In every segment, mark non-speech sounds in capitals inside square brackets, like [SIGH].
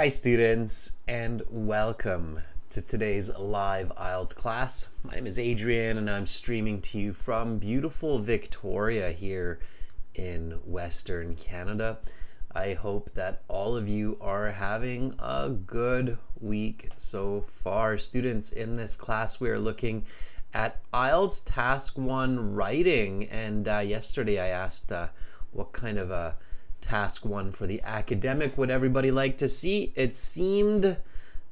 Hi students and welcome to today's live IELTS class. My name is Adrian and I'm streaming to you from beautiful Victoria here in Western Canada. I hope that all of you are having a good week so far. Students, in this class we are looking at IELTS Task 1 Writing and uh, yesterday I asked uh, what kind of a task one for the academic would everybody like to see? It seemed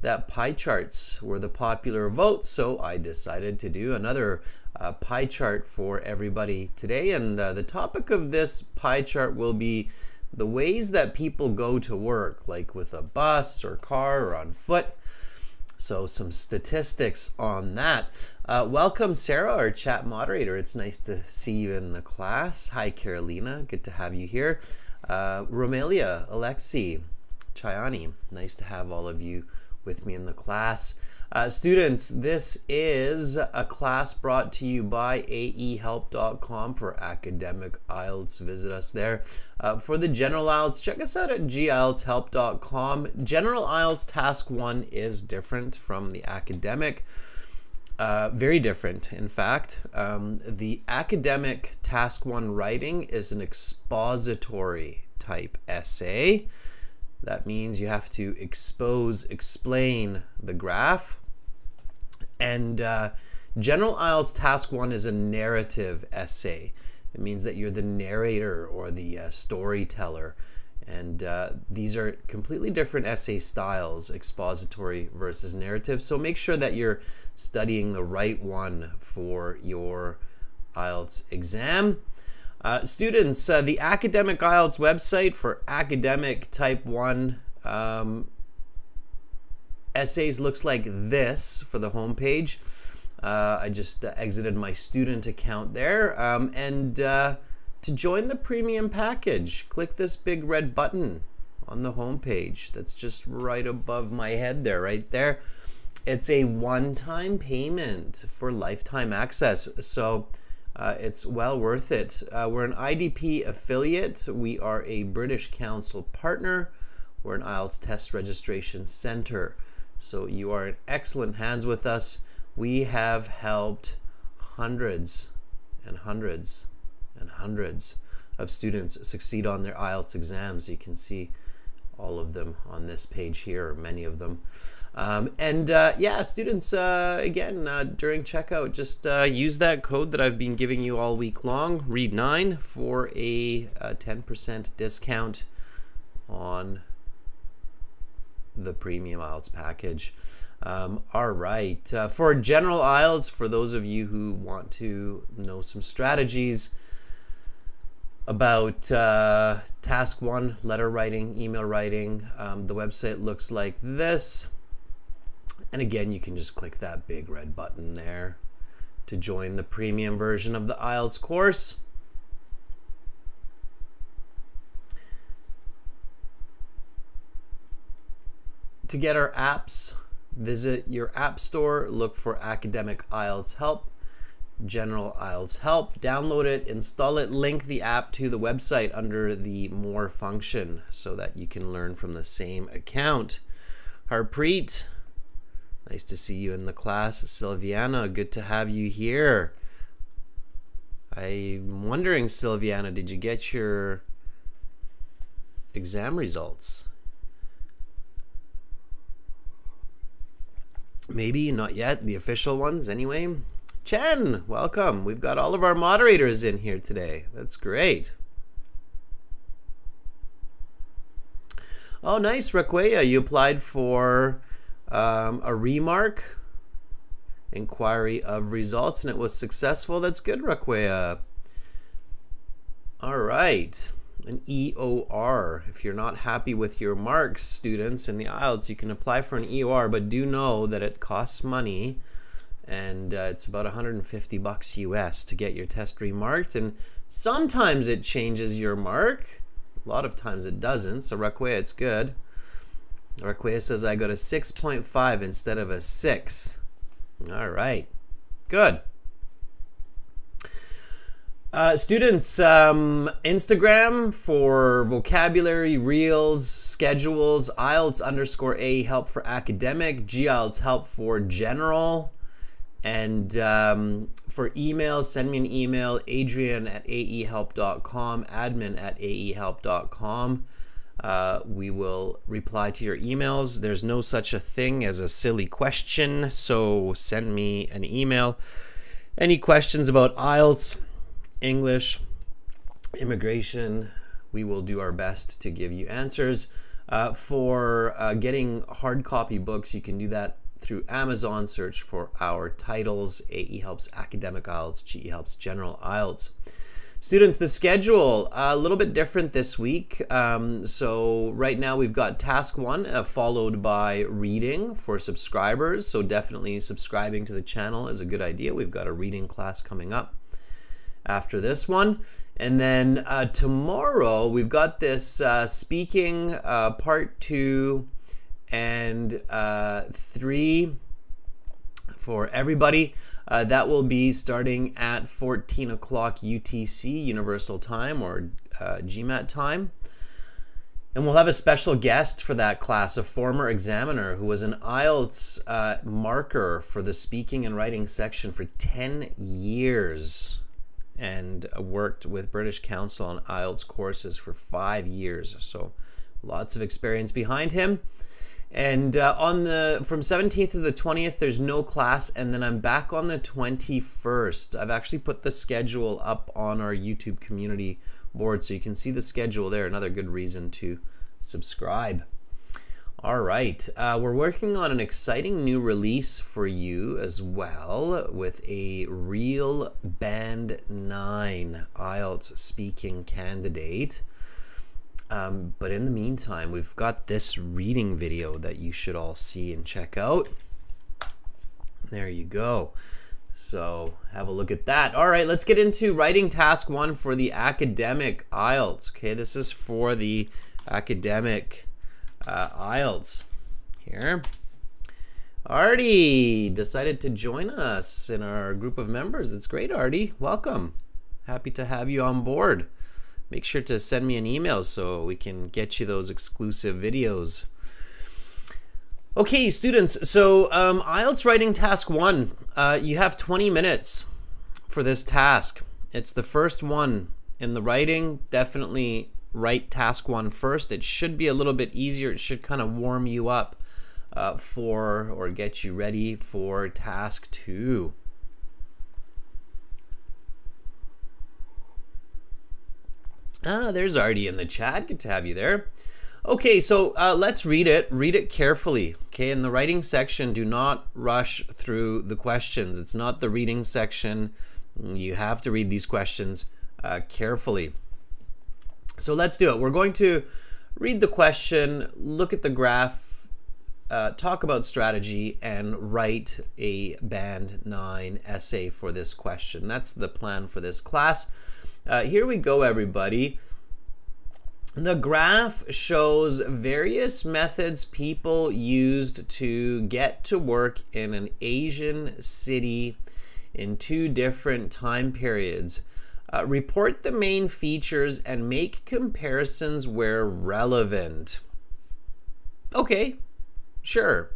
that pie charts were the popular vote, so I decided to do another uh, pie chart for everybody today. And uh, the topic of this pie chart will be the ways that people go to work, like with a bus or car or on foot. So, some statistics on that. Uh, welcome, Sarah, our chat moderator. It's nice to see you in the class. Hi, Carolina. Good to have you here. Uh, Romelia, Alexi, Chayani, nice to have all of you with me in the class. Uh, students, this is a class brought to you by aehelp.com for academic IELTS. Visit us there. Uh, for the general IELTS, check us out at gieltshelp.com. General IELTS Task 1 is different from the academic. Uh, very different, in fact. Um, the academic task one writing is an expository type essay. That means you have to expose, explain the graph. And uh, general IELTS task one is a narrative essay. It means that you're the narrator or the uh, storyteller. And uh, these are completely different essay styles, expository versus narrative. So make sure that you're studying the right one for your IELTS exam. Uh, students, uh, the Academic IELTS website for academic type 1 um, essays looks like this for the homepage. Uh, I just exited my student account there. Um, and uh, to join the premium package, click this big red button on the homepage that's just right above my head there, right there. It's a one-time payment for lifetime access. So uh, it's well worth it. Uh, we're an IDP affiliate. We are a British Council partner. We're an IELTS test registration center. So you are in excellent hands with us. We have helped hundreds and hundreds and hundreds of students succeed on their IELTS exams. You can see all of them on this page here, or many of them. Um, and uh, yeah, students, uh, again, uh, during checkout, just uh, use that code that I've been giving you all week long, READ9, for a 10% discount on the premium IELTS package. Um, all right, uh, for general IELTS, for those of you who want to know some strategies, about uh, task one letter writing, email writing. Um, the website looks like this. And again, you can just click that big red button there to join the premium version of the IELTS course. To get our apps, visit your app store, look for Academic IELTS Help General IELTS Help. Download it, install it, link the app to the website under the More function so that you can learn from the same account. Harpreet, nice to see you in the class. Silviana, good to have you here. I'm wondering, Silviana, did you get your exam results? Maybe not yet, the official ones anyway. Chen, welcome. We've got all of our moderators in here today. That's great. Oh, nice, Requea. You applied for um, a remark inquiry of results and it was successful. That's good, Requea. All right. An EOR. If you're not happy with your marks, students, in the IELTS, you can apply for an EOR, but do know that it costs money and uh, it's about 150 bucks US to get your test remarked and sometimes it changes your mark. A lot of times it doesn't so Requea it's good. Requea says I got a 6.5 instead of a 6 all right good. Uh, students, um, Instagram for vocabulary, reels, schedules, IELTS underscore A help for academic, GIELTS help for general, and um, for email, send me an email, adrian at aehelp.com, admin at aehelp.com. Uh, we will reply to your emails. There's no such a thing as a silly question, so send me an email. Any questions about IELTS? English, immigration, we will do our best to give you answers. Uh, for uh, getting hard copy books, you can do that through Amazon. Search for our titles AE Helps Academic IELTS, GE Helps General IELTS. Students, the schedule a little bit different this week. Um, so right now we've got task one uh, followed by reading for subscribers. So definitely subscribing to the channel is a good idea. We've got a reading class coming up after this one. And then uh, tomorrow we've got this uh, speaking uh, part two and uh, three for everybody. Uh, that will be starting at 14 o'clock UTC, Universal Time, or uh, GMT time. And we'll have a special guest for that class, a former examiner who was an IELTS uh, marker for the speaking and writing section for 10 years and worked with British Council on IELTS courses for five years. So lots of experience behind him. And uh, on the from 17th to the 20th, there's no class, and then I'm back on the 21st. I've actually put the schedule up on our YouTube community board, so you can see the schedule there. Another good reason to subscribe. All right, uh, we're working on an exciting new release for you as well with a real Band 9 IELTS speaking candidate. Um, but in the meantime, we've got this reading video that you should all see and check out. There you go. So have a look at that. All right, let's get into writing task one for the academic IELTS. Okay, this is for the academic uh, IELTS here. Artie decided to join us in our group of members. That's great, Artie. Welcome. Happy to have you on board. Make sure to send me an email so we can get you those exclusive videos. Okay, students, so um, IELTS writing task one. Uh, you have 20 minutes for this task. It's the first one in the writing. Definitely write task one first. It should be a little bit easier. It should kind of warm you up uh, for or get you ready for task two. Ah, there's Artie in the chat. Good to have you there. Okay, so uh, let's read it. Read it carefully. Okay, in the writing section, do not rush through the questions. It's not the reading section. You have to read these questions uh, carefully. So let's do it. We're going to read the question, look at the graph, uh, talk about strategy, and write a Band 9 essay for this question. That's the plan for this class. Uh, here we go, everybody. The graph shows various methods people used to get to work in an Asian city in two different time periods. Uh, report the main features and make comparisons where relevant. Okay, sure.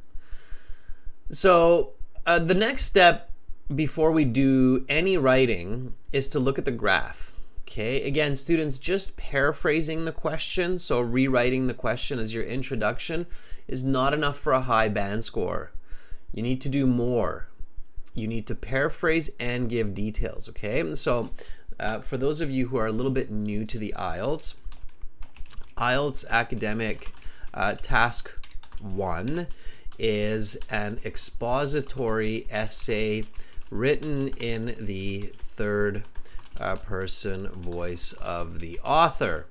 So uh, the next step before we do any writing is to look at the graph. Okay, again, students, just paraphrasing the question, so rewriting the question as your introduction is not enough for a high band score. You need to do more. You need to paraphrase and give details, okay? So uh, for those of you who are a little bit new to the IELTS, IELTS academic uh, task one is an expository essay written in the third uh, person voice of the author.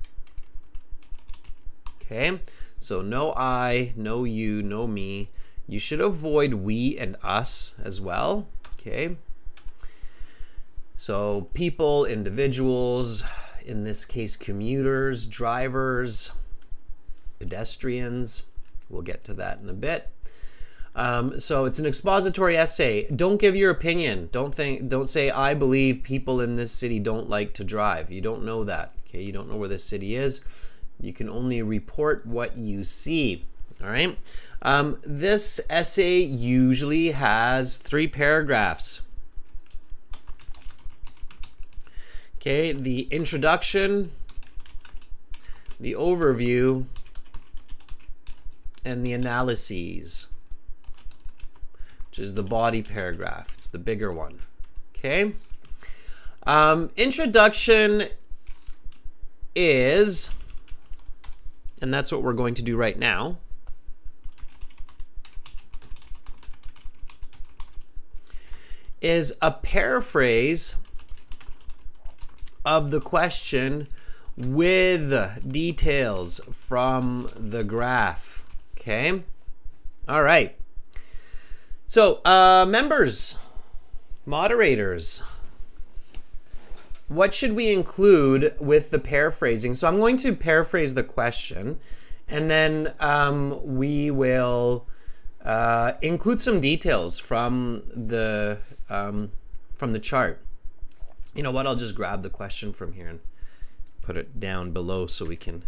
Okay, so no I, no you, no me. You should avoid we and us as well. Okay. So people, individuals, in this case commuters, drivers, pedestrians, we'll get to that in a bit. Um, so it's an expository essay. Don't give your opinion. Don't think. Don't say I believe people in this city don't like to drive. You don't know that. Okay, you don't know where this city is. You can only report what you see. All right. Um, this essay usually has three paragraphs. Okay, the introduction, the overview, and the analyses, which is the body paragraph. It's the bigger one. Okay. Um, introduction is, and that's what we're going to do right now. is a paraphrase of the question with details from the graph. Okay? All right. So, uh, members, moderators, what should we include with the paraphrasing? So, I'm going to paraphrase the question and then um, we will uh, include some details from the um, from the chart. You know what? I'll just grab the question from here and put it down below so we can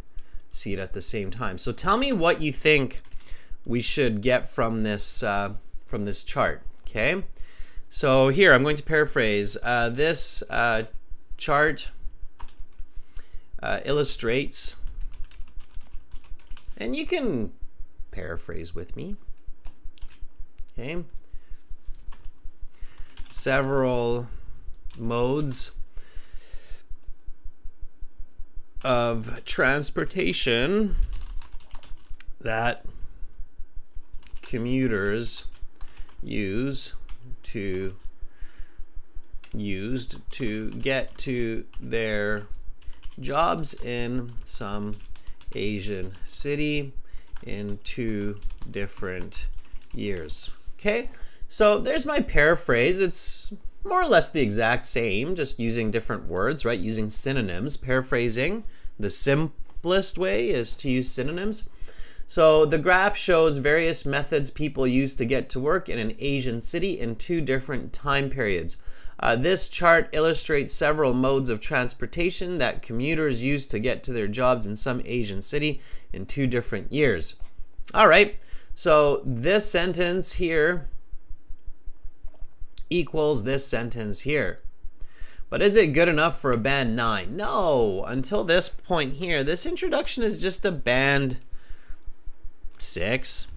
see it at the same time. So tell me what you think we should get from this uh, from this chart. Okay. So here I'm going to paraphrase. Uh, this uh, chart uh, illustrates, and you can paraphrase with me. Okay. Several modes of transportation that commuters use to used to get to their jobs in some Asian city in two different years. Okay, so there's my paraphrase. It's more or less the exact same, just using different words, right? Using synonyms. Paraphrasing, the simplest way is to use synonyms. So the graph shows various methods people use to get to work in an Asian city in two different time periods. Uh, this chart illustrates several modes of transportation that commuters use to get to their jobs in some Asian city in two different years. All right, so this sentence here equals this sentence here. But is it good enough for a band 9? No, until this point here, this introduction is just a band 6.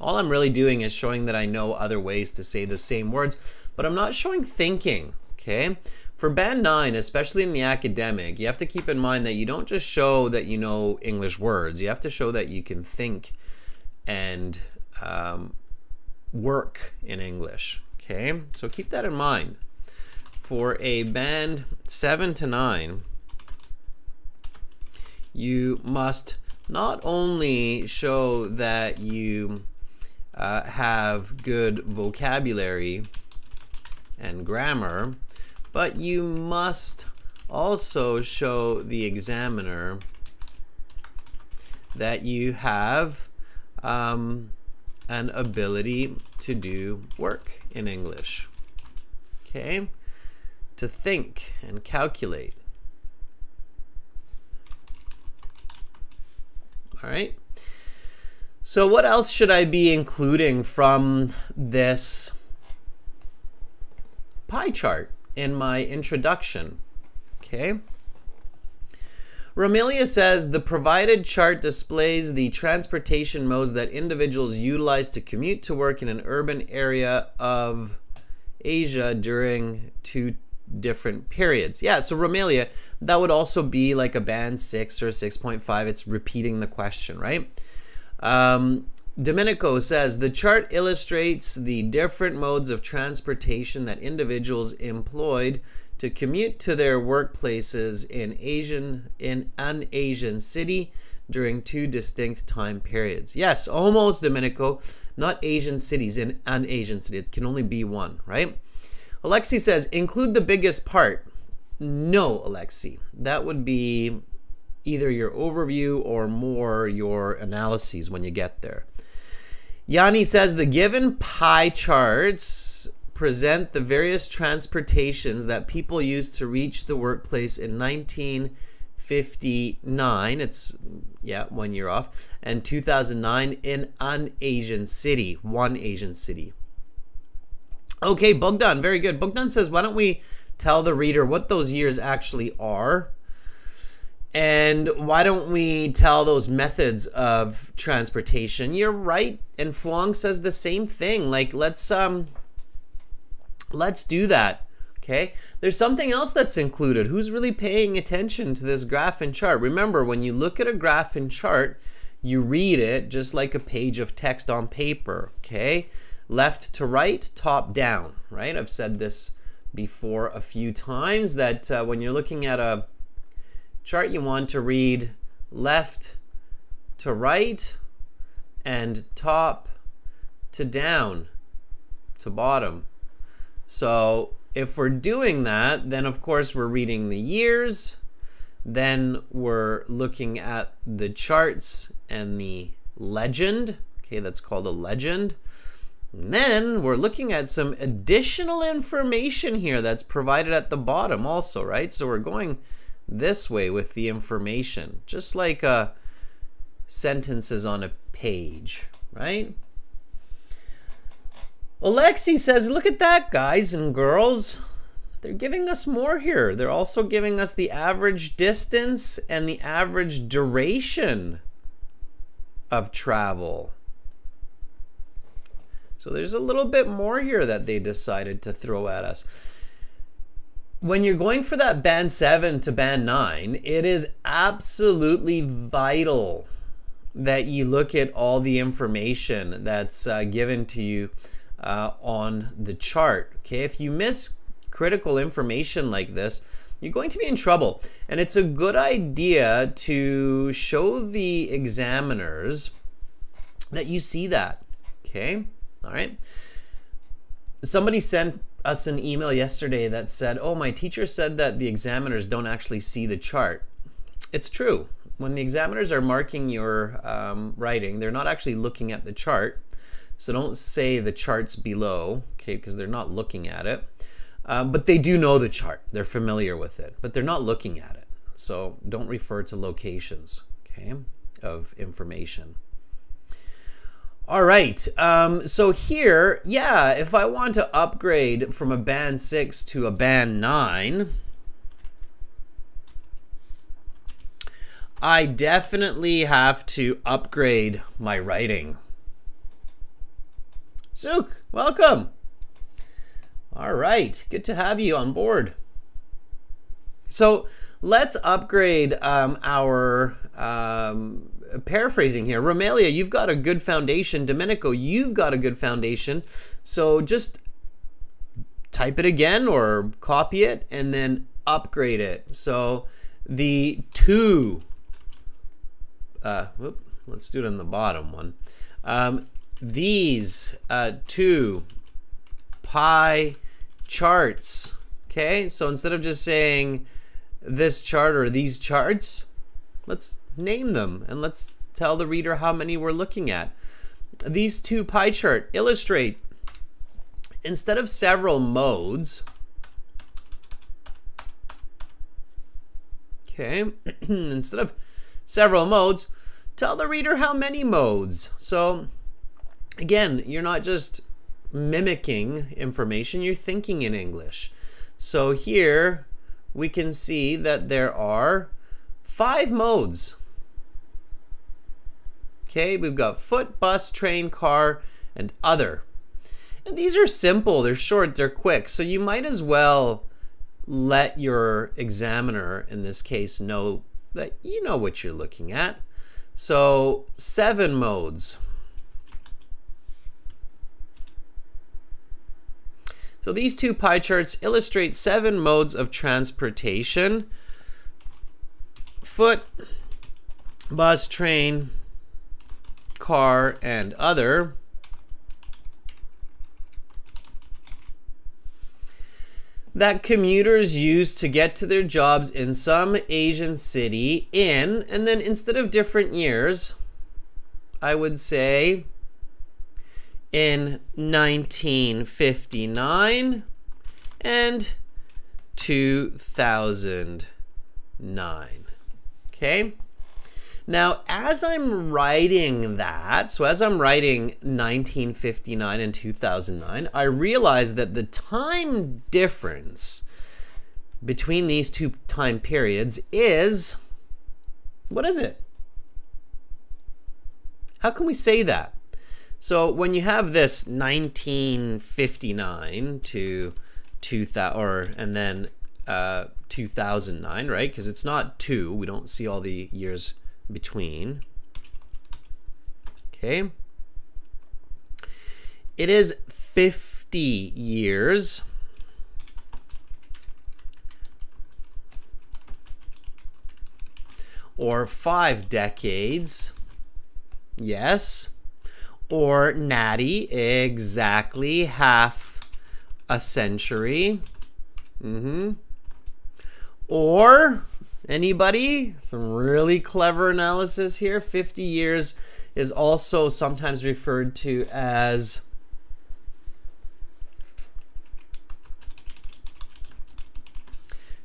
All I'm really doing is showing that I know other ways to say the same words, but I'm not showing thinking, okay? For band 9, especially in the academic, you have to keep in mind that you don't just show that you know English words, you have to show that you can think and um, work in English. Okay, so keep that in mind. For a band 7 to 9, you must not only show that you uh, have good vocabulary and grammar, but you must also show the examiner that you have um, an ability to do work in English. Okay? To think and calculate. All right? So, what else should I be including from this pie chart in my introduction? Okay. Romelia says the provided chart displays the transportation modes that individuals utilize to commute to work in an urban area of Asia during two different periods. Yeah, so Romelia, that would also be like a band 6 or 6.5. It's repeating the question, right? Um, Domenico says the chart illustrates the different modes of transportation that individuals employed to commute to their workplaces in Asian in an Asian city during two distinct time periods. Yes, almost Domenico, not Asian cities in an Asian city. It can only be one, right? Alexi says include the biggest part. No, Alexi. That would be either your overview or more your analyses when you get there. Yanni says the given pie charts present the various transportations that people used to reach the workplace in 1959. It's, yeah, one year off. And 2009 in an Asian city, one Asian city. Okay, Bogdan, very good. Bogdan says, why don't we tell the reader what those years actually are? And why don't we tell those methods of transportation? You're right. And Fuang says the same thing. Like, let's um let's do that. Okay. There's something else that's included. Who's really paying attention to this graph and chart? Remember, when you look at a graph and chart, you read it just like a page of text on paper. Okay. Left to right, top down, right? I've said this before a few times that uh, when you're looking at a chart, you want to read left to right and top to down to bottom. So if we're doing that, then of course we're reading the years, then we're looking at the charts and the legend. Okay, that's called a legend. And then we're looking at some additional information here that's provided at the bottom also, right? So we're going this way with the information, just like uh, sentences on a page, right? Alexi says, look at that, guys and girls. They're giving us more here. They're also giving us the average distance and the average duration of travel. So there's a little bit more here that they decided to throw at us. When you're going for that band 7 to band 9, it is absolutely vital that you look at all the information that's uh, given to you uh, on the chart. Okay, if you miss critical information like this, you're going to be in trouble. And it's a good idea to show the examiners that you see that. Okay, all right. Somebody sent us an email yesterday that said, Oh, my teacher said that the examiners don't actually see the chart. It's true. When the examiners are marking your um, writing, they're not actually looking at the chart. So don't say the charts below, okay, because they're not looking at it. Um, but they do know the chart. They're familiar with it, but they're not looking at it. So don't refer to locations, okay, of information. All right, um, so here, yeah, if I want to upgrade from a band 6 to a band 9, I definitely have to upgrade my writing. Suk, welcome. All right, good to have you on board. So let's upgrade um, our um, paraphrasing here. Romelia, you've got a good foundation. Domenico, you've got a good foundation. So just type it again or copy it and then upgrade it. So the two, uh, whoop, let's do it on the bottom one. Um, these uh, two pie charts. Okay, so instead of just saying this chart or these charts, let's name them and let's tell the reader how many we're looking at. These two pie chart illustrate instead of several modes, okay, [CLEARS THROAT] instead of several modes, tell the reader how many modes. So again, you're not just mimicking information, you're thinking in English. So here we can see that there are five modes. Okay, we've got foot, bus, train, car, and other. And these are simple, they're short, they're quick. So you might as well let your examiner, in this case, know that you know what you're looking at. So seven modes. So these two pie charts illustrate seven modes of transportation. Foot, bus, train, car, and other. that commuters use to get to their jobs in some Asian city in, and then instead of different years, I would say in 1959 and 2009. Okay? Now, as I'm writing that, so as I'm writing 1959 and 2009, I realize that the time difference between these two time periods is what is it? How can we say that? So when you have this 1959 to 2000 or and then uh, 2009, right? Because it's not two. We don't see all the years between. Okay. It is 50 years. Or five decades. Yes. Or Nadi, exactly half a century. Mm-hmm. Or Anybody? Some really clever analysis here. 50 years is also sometimes referred to as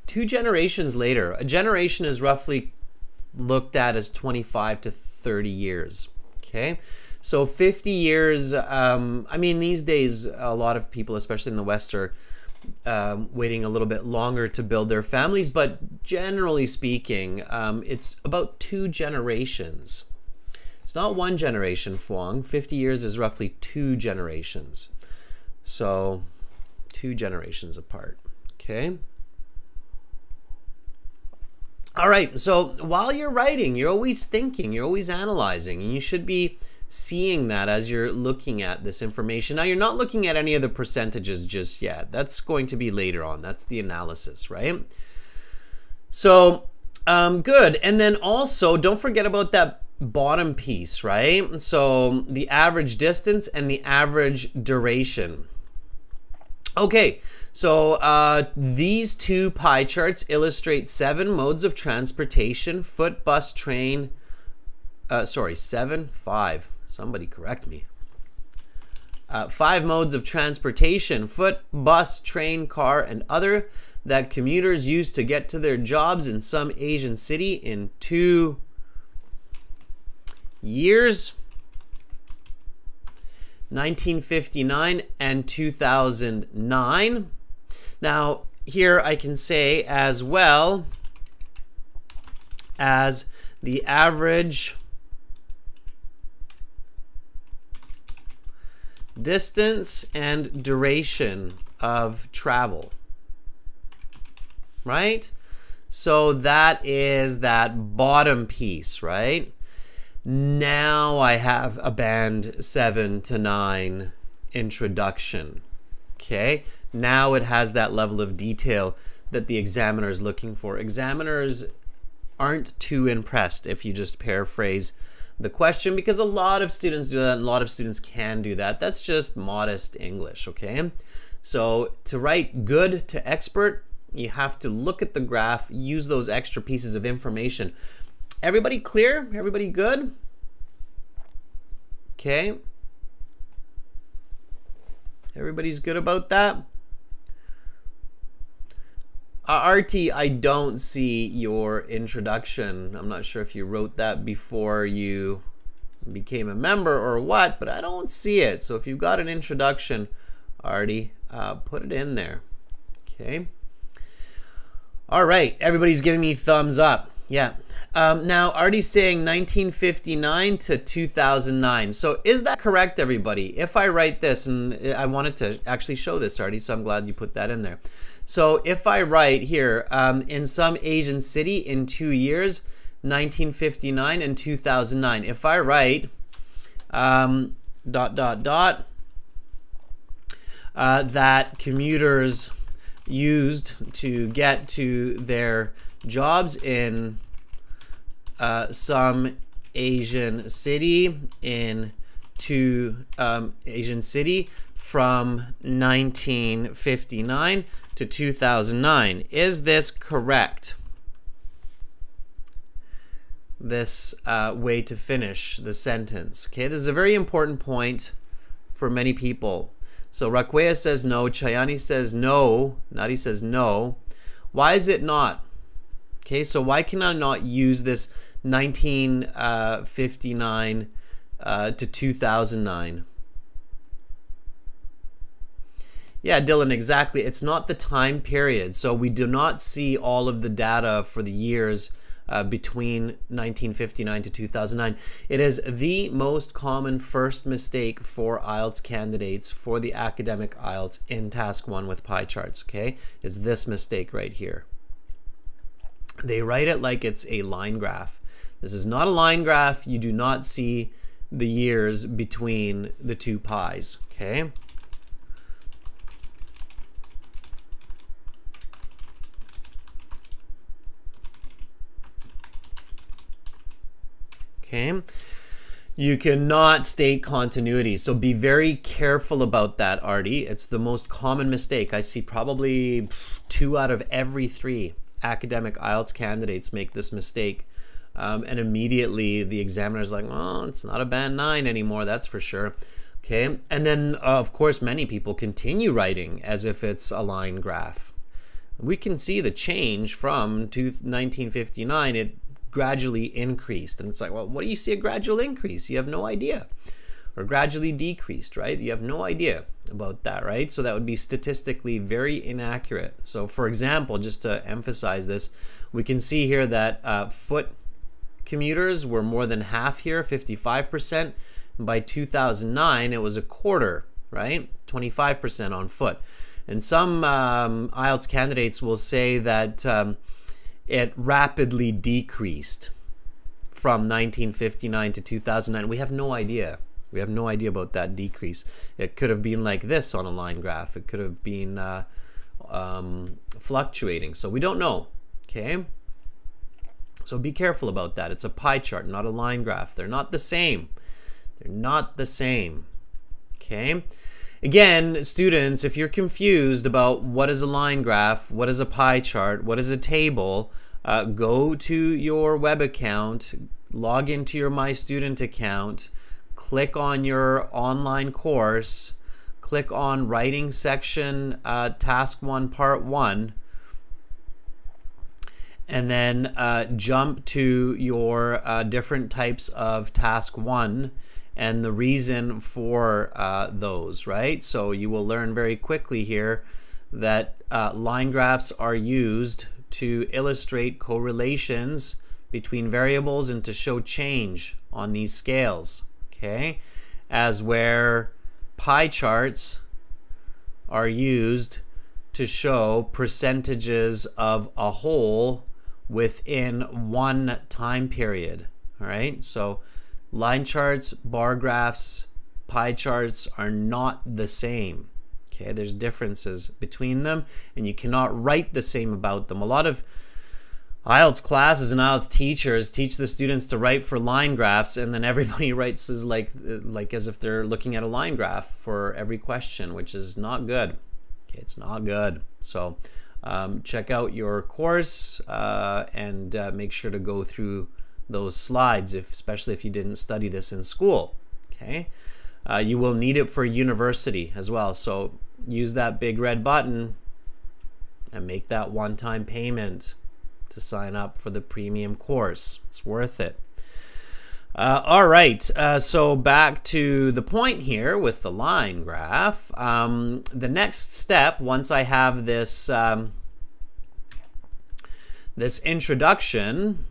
two generations later. A generation is roughly looked at as 25 to 30 years. Okay. So 50 years, um, I mean, these days, a lot of people, especially in the West, are um, waiting a little bit longer to build their families, but generally speaking, um, it's about two generations. It's not one generation, Fuang. 50 years is roughly two generations. So, two generations apart. Okay. All right. So, while you're writing, you're always thinking, you're always analyzing, and you should be seeing that as you're looking at this information. Now, you're not looking at any of the percentages just yet. That's going to be later on. That's the analysis, right? So, um, good. And then also, don't forget about that bottom piece, right? So, the average distance and the average duration. Okay, so uh, these two pie charts illustrate seven modes of transportation foot, bus, train. Uh, sorry, seven, five. Somebody correct me. Uh, five modes of transportation foot, bus, train, car, and other that commuters use to get to their jobs in some Asian city in two years 1959 and 2009. Now, here I can say as well as the average distance and duration of travel. Right? So that is that bottom piece, right? Now I have a band 7 to 9 introduction. Okay? Now it has that level of detail that the examiner is looking for. Examiners aren't too impressed if you just paraphrase the question because a lot of students do that and a lot of students can do that. That's just modest English, okay? So to write good to expert, you have to look at the graph, use those extra pieces of information. Everybody clear? Everybody good? Okay. Everybody's good about that? Uh, Artie, I don't see your introduction. I'm not sure if you wrote that before you became a member or what, but I don't see it. So if you've got an introduction, Artie, uh, put it in there. Okay. All right. Everybody's giving me thumbs up. Yeah. Um, now, Artie's saying 1959 to 2009. So is that correct, everybody? If I write this, and I wanted to actually show this, Artie, so I'm glad you put that in there. So if I write here, um, in some Asian city in two years, 1959 and 2009, if I write um, dot, dot, dot, uh, that commuters used to get to their jobs in uh, some Asian city in to um, Asian city from 1959 to 2009. Is this correct? This uh, way to finish the sentence. Okay, this is a very important point for many people. So Raquea says no. Chayani says no. Nadi says no. Why is it not? Okay, so why can I not use this 1959 uh, to 2009? Yeah, Dylan, exactly. It's not the time period. So we do not see all of the data for the years uh, between 1959 to 2009. It is the most common first mistake for IELTS candidates for the academic IELTS in task one with pie charts, okay? Is this mistake right here. They write it like it's a line graph. This is not a line graph. You do not see the years between the two pies, okay? Okay. You cannot state continuity. So be very careful about that, Artie. It's the most common mistake. I see probably two out of every three academic IELTS candidates make this mistake. Um, and immediately the examiner's like, oh, it's not a band nine anymore, that's for sure. Okay. And then, uh, of course, many people continue writing as if it's a line graph. We can see the change from 1959. It gradually increased. And it's like, well, what do you see a gradual increase? You have no idea. Or gradually decreased, right? You have no idea about that, right? So that would be statistically very inaccurate. So, for example, just to emphasize this, we can see here that uh, foot commuters were more than half here, 55%. By 2009, it was a quarter, right? 25% on foot. And some um, IELTS candidates will say that um, it rapidly decreased from 1959 to 2009. We have no idea. We have no idea about that decrease. It could have been like this on a line graph. It could have been uh, um, fluctuating. So we don't know. Okay. So be careful about that. It's a pie chart, not a line graph. They're not the same. They're not the same. Okay. Again, students, if you're confused about what is a line graph, what is a pie chart, what is a table, uh, go to your web account, log into your My Student account, click on your online course, click on writing section, uh, task one, part one, and then uh, jump to your uh, different types of task one and the reason for uh, those, right? So you will learn very quickly here that uh, line graphs are used to illustrate correlations between variables and to show change on these scales, okay? As where pie charts are used to show percentages of a whole within one time period, all right? So Line charts, bar graphs, pie charts are not the same. Okay, there's differences between them, and you cannot write the same about them. A lot of IELTS classes and IELTS teachers teach the students to write for line graphs, and then everybody [LAUGHS] writes as like like as if they're looking at a line graph for every question, which is not good. Okay, it's not good. So um, check out your course uh, and uh, make sure to go through those slides, if, especially if you didn't study this in school. Okay, uh, you will need it for university as well. So use that big red button and make that one-time payment to sign up for the premium course. It's worth it. Uh, all right, uh, so back to the point here with the line graph. Um, the next step, once I have this um, this introduction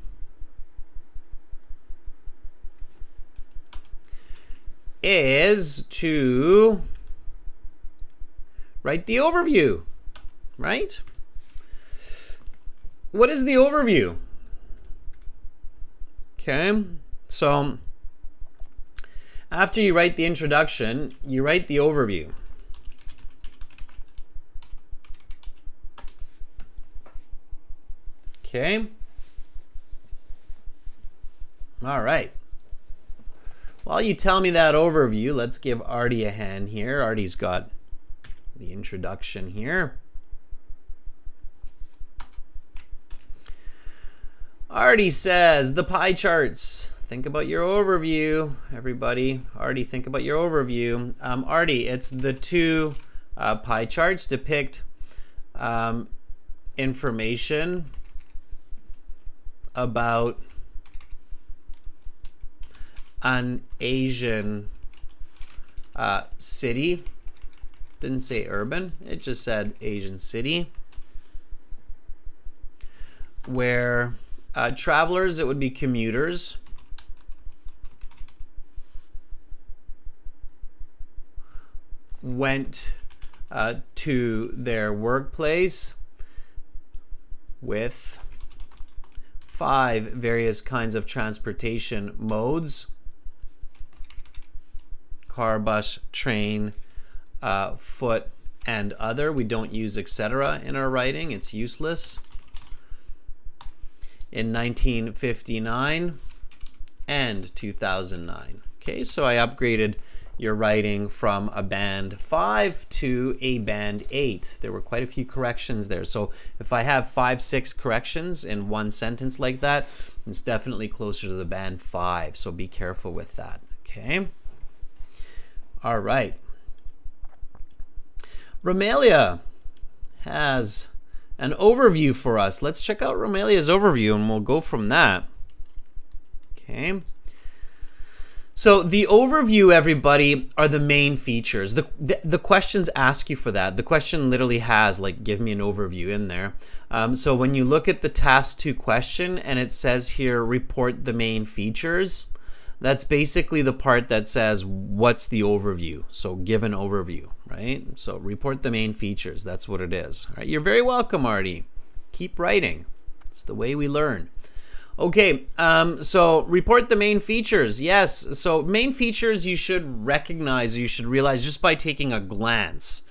is to write the overview, right? What is the overview? Okay, so after you write the introduction, you write the overview. Okay. All right. While you tell me that overview, let's give Artie a hand here. Artie's got the introduction here. Artie says the pie charts think about your overview, everybody. Artie, think about your overview. Um, Artie, it's the two uh, pie charts depict um, information about an Asian uh, city. Didn't say urban, it just said Asian city. Where uh, travelers, it would be commuters. Went uh, to their workplace with five various kinds of transportation modes car, bus, train, uh, foot, and other. We don't use etc. in our writing, it's useless. In 1959 and 2009. Okay, so I upgraded your writing from a band 5 to a band 8. There were quite a few corrections there. So if I have 5, 6 corrections in one sentence like that, it's definitely closer to the band 5. So be careful with that. Okay. All right. Romelia has an overview for us. Let's check out Romelia's overview and we'll go from that. Okay. So the overview, everybody, are the main features. The, the, the, questions ask you for that. The question literally has like, give me an overview in there. Um, so when you look at the task two question and it says here, report the main features, that's basically the part that says, what's the overview? So give an overview, right? So report the main features. That's what it is. All right, you're very welcome, Artie Keep writing. It's the way we learn. Okay, um, so report the main features. Yes, so main features you should recognize, you should realize just by taking a glance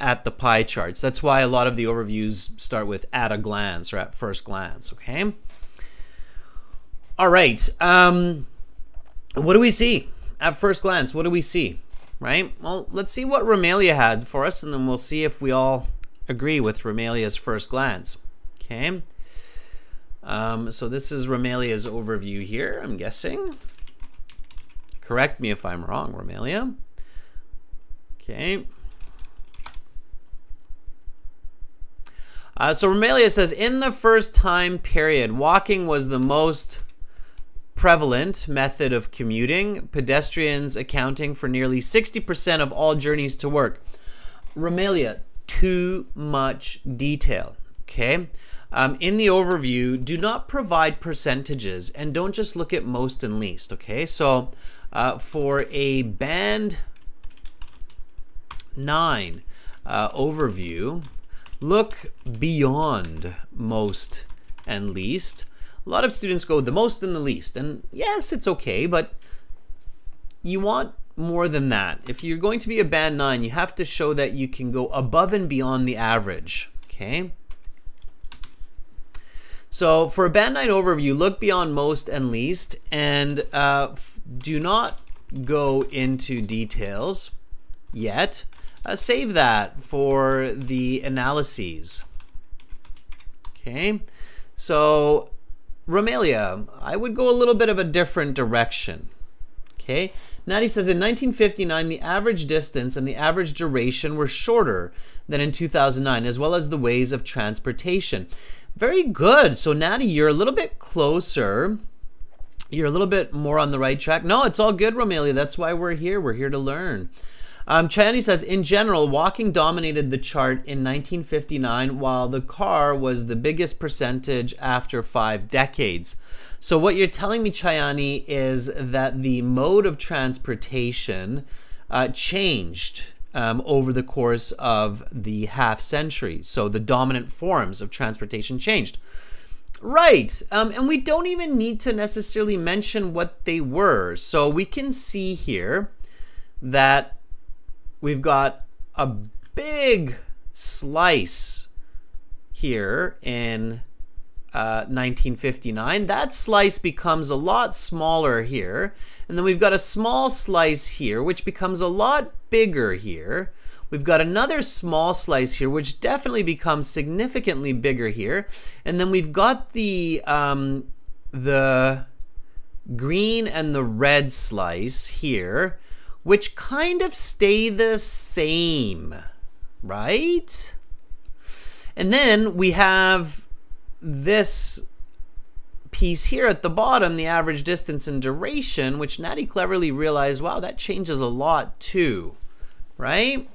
at the pie charts. That's why a lot of the overviews start with at a glance or at first glance, okay? All right, um, what do we see at first glance? What do we see, right? Well, let's see what Romelia had for us, and then we'll see if we all agree with Romelia's first glance, okay? Um, so this is Romelia's overview here, I'm guessing. Correct me if I'm wrong, Romelia. Okay. Uh, so Romelia says, in the first time period, walking was the most prevalent method of commuting, pedestrians accounting for nearly 60% of all journeys to work. Romelia, too much detail, okay? Um, in the overview, do not provide percentages and don't just look at most and least, okay? So uh, for a band 9 uh, overview, look beyond most and least. A lot of students go the most and the least, and yes, it's okay, but you want more than that. If you're going to be a band 9, you have to show that you can go above and beyond the average, okay? So for a band 9 overview, look beyond most and least and uh, do not go into details yet. Uh, save that for the analyses. Okay, so Romelia, I would go a little bit of a different direction. Okay, Natty says in 1959, the average distance and the average duration were shorter than in 2009, as well as the ways of transportation. Very good. So, Natty, you're a little bit closer. You're a little bit more on the right track. No, it's all good, Romelia. That's why we're here. We're here to learn. Um, Chani says, in general, walking dominated the chart in 1959, while the car was the biggest percentage after five decades. So, what you're telling me, Chayani, is that the mode of transportation uh, changed um, over the course of the half century. So the dominant forms of transportation changed. Right. Um, and we don't even need to necessarily mention what they were. So we can see here that we've got a big slice here in 1959. Uh, that slice becomes a lot smaller here. And then we've got a small slice here, which becomes a lot bigger here. We've got another small slice here, which definitely becomes significantly bigger here. And then we've got the, um, the green and the red slice here, which kind of stay the same, right? And then we have this piece here at the bottom, the average distance and duration, which Natty cleverly realized, wow, that changes a lot too, right?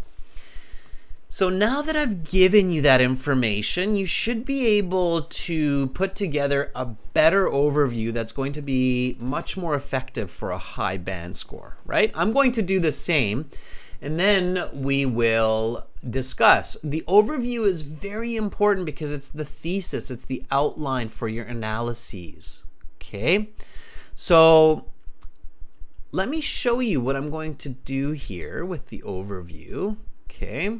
So now that I've given you that information, you should be able to put together a better overview that's going to be much more effective for a high band score, right? I'm going to do the same and then we will discuss. The overview is very important because it's the thesis, it's the outline for your analyses. Okay, so let me show you what I'm going to do here with the overview. Okay.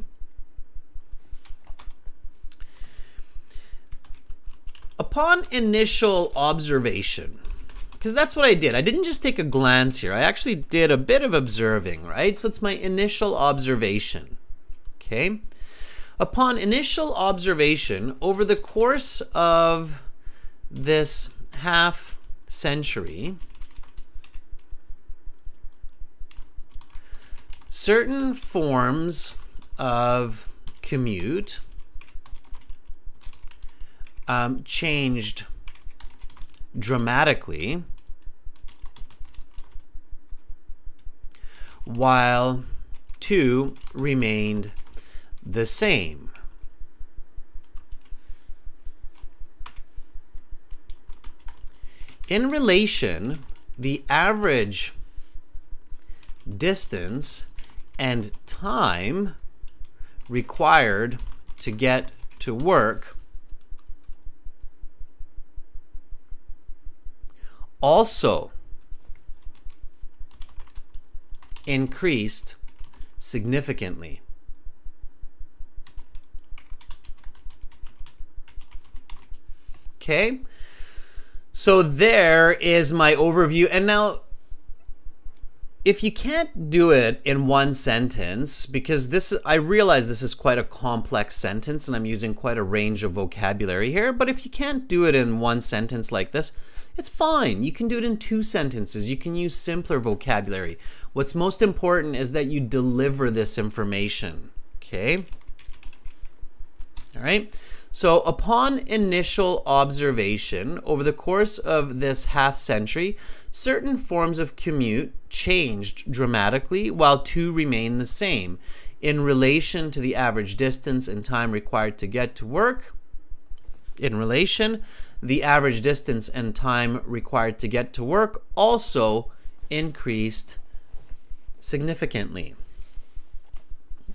Upon initial observation, because that's what I did. I didn't just take a glance here. I actually did a bit of observing, right? So it's my initial observation, okay? Upon initial observation, over the course of this half century, certain forms of commute um, changed dramatically while 2 remained the same. In relation, the average distance and time required to get to work also increased significantly. Okay, so there is my overview. And now, if you can't do it in one sentence, because this, I realize this is quite a complex sentence and I'm using quite a range of vocabulary here, but if you can't do it in one sentence like this, it's fine. You can do it in two sentences. You can use simpler vocabulary. What's most important is that you deliver this information. Okay? All right? So, upon initial observation, over the course of this half century, certain forms of commute changed dramatically while two remain the same. In relation to the average distance and time required to get to work, in relation, the average distance and time required to get to work also increased significantly.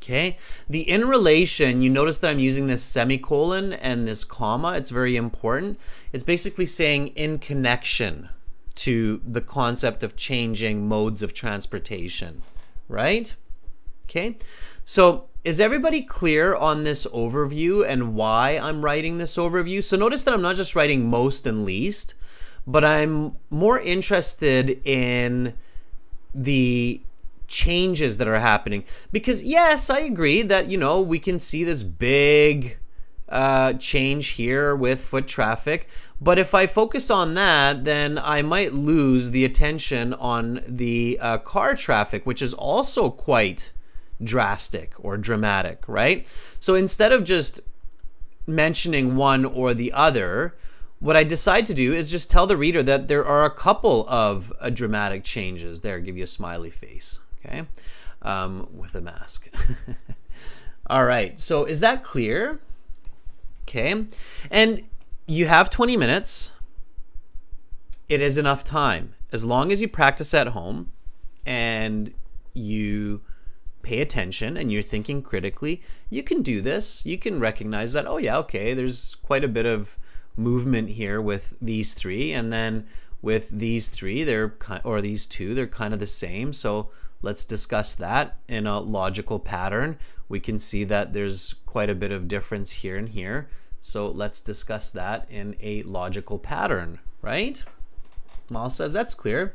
Okay, the in relation, you notice that I'm using this semicolon and this comma, it's very important. It's basically saying in connection to the concept of changing modes of transportation, right? Okay, so is everybody clear on this overview and why I'm writing this overview? So notice that I'm not just writing most and least, but I'm more interested in the changes that are happening. Because yes, I agree that, you know, we can see this big uh, change here with foot traffic. But if I focus on that, then I might lose the attention on the uh, car traffic, which is also quite drastic or dramatic, right? So instead of just mentioning one or the other, what I decide to do is just tell the reader that there are a couple of uh, dramatic changes. There, give you a smiley face, okay, um, with a mask. [LAUGHS] All right, so is that clear? Okay, and you have 20 minutes. It is enough time. As long as you practice at home and you pay attention and you're thinking critically, you can do this. You can recognize that, oh, yeah, okay, there's quite a bit of movement here with these three. And then with these three, they're or these two, they're kind of the same. So let's discuss that in a logical pattern. We can see that there's quite a bit of difference here and here. So let's discuss that in a logical pattern, right? Mal says that's clear.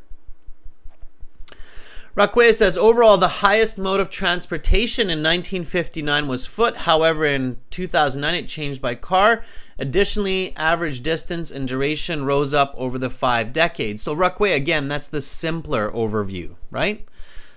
Raquel says overall the highest mode of transportation in 1959 was foot. However, in 2009 it changed by car. Additionally, average distance and duration rose up over the five decades. So Raquel, again, that's the simpler overview, right?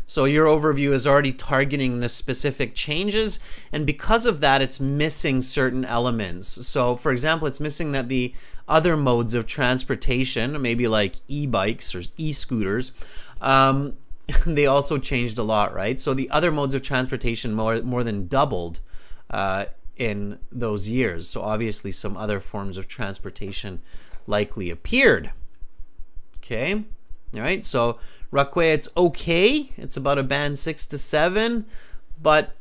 So your overview is already targeting the specific changes, and because of that, it's missing certain elements. So, for example, it's missing that the other modes of transportation, maybe like e-bikes or e-scooters, um, [LAUGHS] they also changed a lot, right? So the other modes of transportation more more than doubled uh, in those years. So obviously, some other forms of transportation likely appeared. Okay, right. So Raquel, it's okay. It's about a band six to seven, but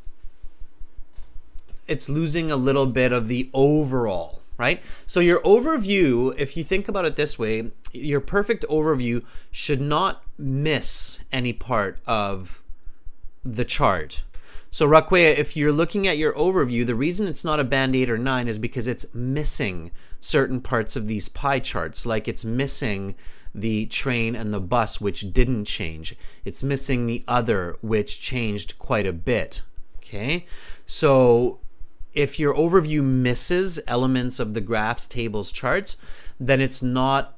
it's losing a little bit of the overall right? So your overview, if you think about it this way, your perfect overview should not miss any part of the chart. So Raquel, if you're looking at your overview, the reason it's not a band 8 or 9 is because it's missing certain parts of these pie charts, like it's missing the train and the bus, which didn't change. It's missing the other, which changed quite a bit. Okay, so if your overview misses elements of the graphs, tables, charts, then it's not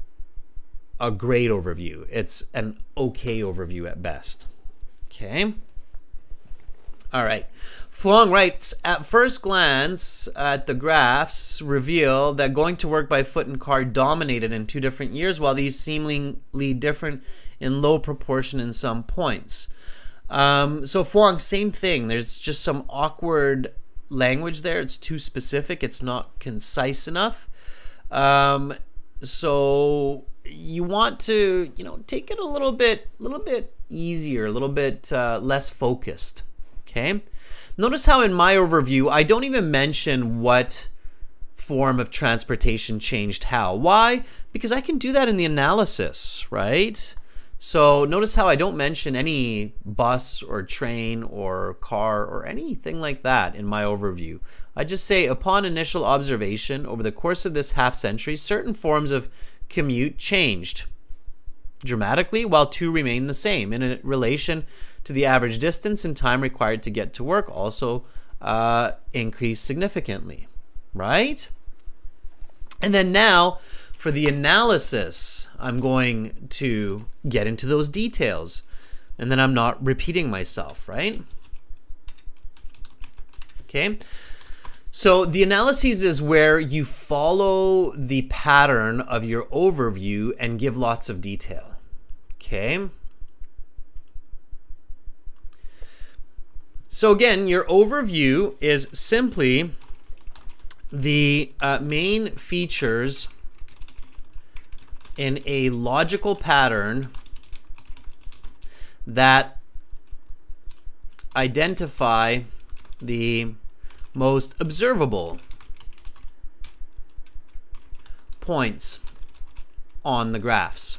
a great overview. It's an okay overview at best. Okay. All right. Fuang writes, at first glance at the graphs reveal that going to work by foot and car dominated in two different years, while these seemingly different in low proportion in some points. Um, so Fuang, same thing. There's just some awkward language there. It's too specific. It's not concise enough. Um, so you want to, you know, take it a little bit, a little bit easier, a little bit uh, less focused. Okay. Notice how in my overview, I don't even mention what form of transportation changed how. Why? Because I can do that in the analysis, right? So notice how I don't mention any bus or train or car or anything like that in my overview. I just say upon initial observation over the course of this half century, certain forms of commute changed dramatically while two remain the same in relation to the average distance and time required to get to work also uh, increased significantly, right? And then now for the analysis, I'm going to get into those details. And then I'm not repeating myself, right? Okay. So the analyses is where you follow the pattern of your overview and give lots of detail. Okay. So again, your overview is simply the uh, main features in a logical pattern that identify the most observable points on the graphs.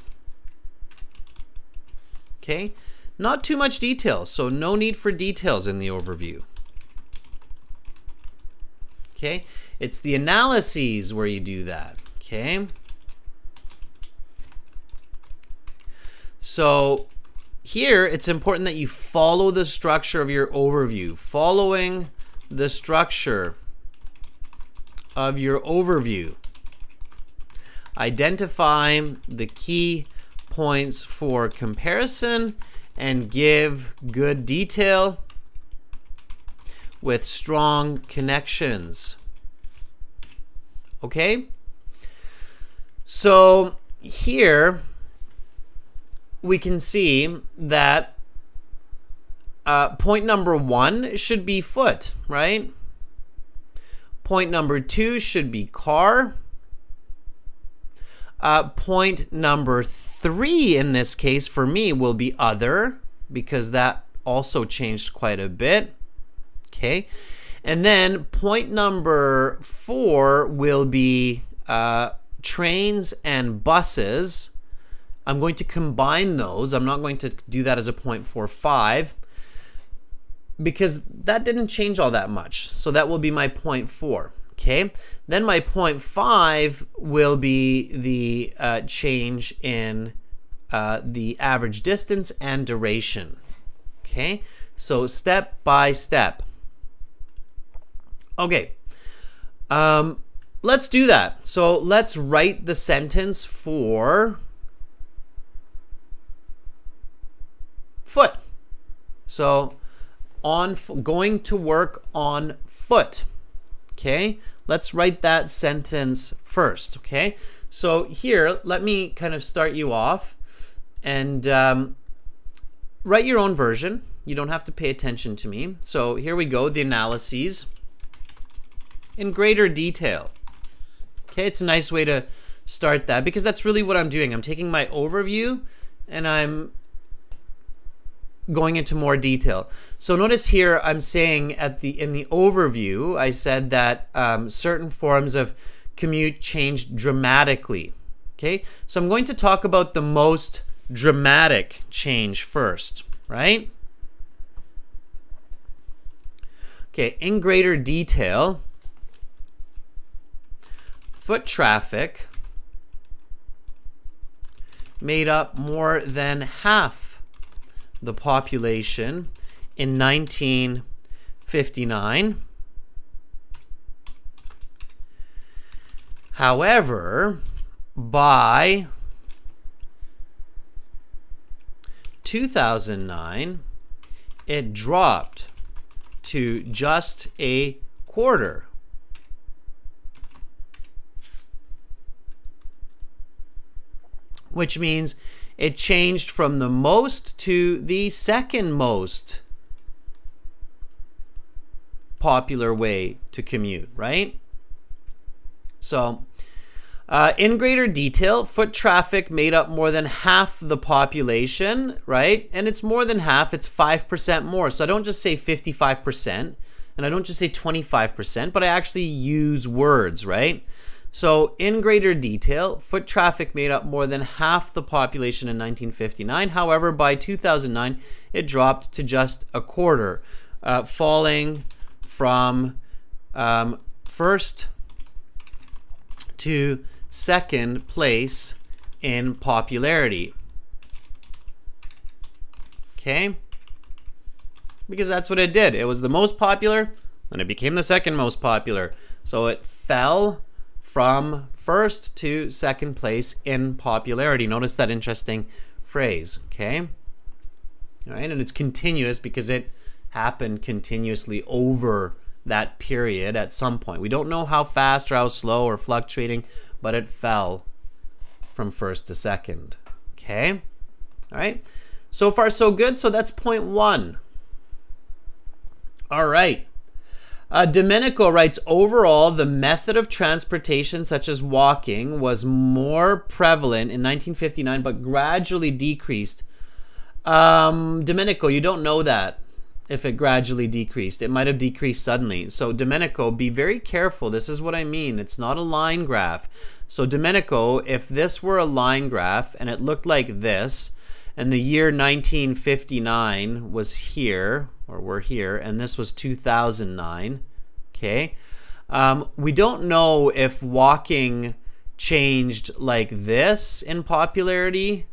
Okay, not too much detail, so no need for details in the overview. Okay, it's the analyses where you do that. Okay. So here it's important that you follow the structure of your overview. Following the structure of your overview. Identify the key points for comparison and give good detail with strong connections. Okay? So here we can see that uh, point number one should be foot, right? Point number two should be car. Uh, point number three in this case for me will be other because that also changed quite a bit. Okay. And then point number four will be uh, trains and buses. I'm going to combine those. I'm not going to do that as a 0.45 because that didn't change all that much. So that will be my four. Okay. Then my 0.5 will be the uh, change in uh, the average distance and duration. Okay, so step by step. Okay, um, let's do that. So let's write the sentence for foot. So on going to work on foot. Okay, let's write that sentence first. Okay, so here let me kind of start you off and um, write your own version. You don't have to pay attention to me. So here we go, the analyses in greater detail. Okay, it's a nice way to start that because that's really what I'm doing. I'm taking my overview and I'm going into more detail. So notice here I'm saying at the in the overview I said that um, certain forms of commute changed dramatically. Okay, so I'm going to talk about the most dramatic change first, right? Okay, in greater detail, foot traffic made up more than half the population in 1959. However, by 2009, it dropped to just a quarter which means it changed from the most to the second most popular way to commute, right? So, uh, in greater detail, foot traffic made up more than half the population, right? And it's more than half, it's 5% more. So I don't just say 55%, and I don't just say 25%, but I actually use words, right? So, in greater detail, foot traffic made up more than half the population in 1959. However, by 2009, it dropped to just a quarter, uh, falling from um, first to second place in popularity. Okay? Because that's what it did. It was the most popular, and it became the second most popular. So it fell from first to second place in popularity. Notice that interesting phrase, okay? All right, and it's continuous because it happened continuously over that period at some point. We don't know how fast or how slow or fluctuating, but it fell from first to second. Okay? All right. So far, so good. So that's point one. All right. Uh, Domenico writes overall, the method of transportation, such as walking, was more prevalent in 1959 but gradually decreased. Um, Domenico, you don't know that if it gradually decreased. It might have decreased suddenly. So, Domenico, be very careful. This is what I mean. It's not a line graph. So, Domenico, if this were a line graph and it looked like this, and the year 1959 was here, or we're here, and this was 2009. Okay. Um, we don't know if walking changed like this in popularity.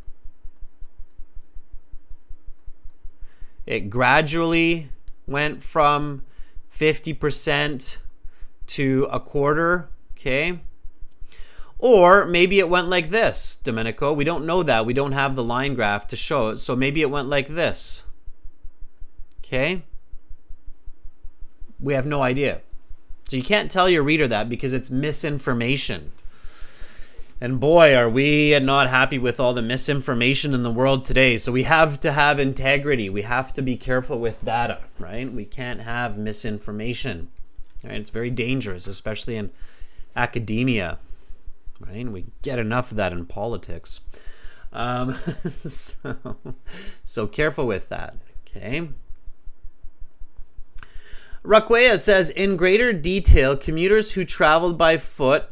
It gradually went from 50% to a quarter. Okay. Or maybe it went like this, Domenico. We don't know that. We don't have the line graph to show it. So maybe it went like this. Okay? We have no idea. So you can't tell your reader that because it's misinformation. And boy, are we not happy with all the misinformation in the world today. So we have to have integrity. We have to be careful with data, right? We can't have misinformation. Right? It's very dangerous, especially in academia, right? We get enough of that in politics. Um, [LAUGHS] so, so careful with that, okay? Raquea says, in greater detail, commuters who traveled by foot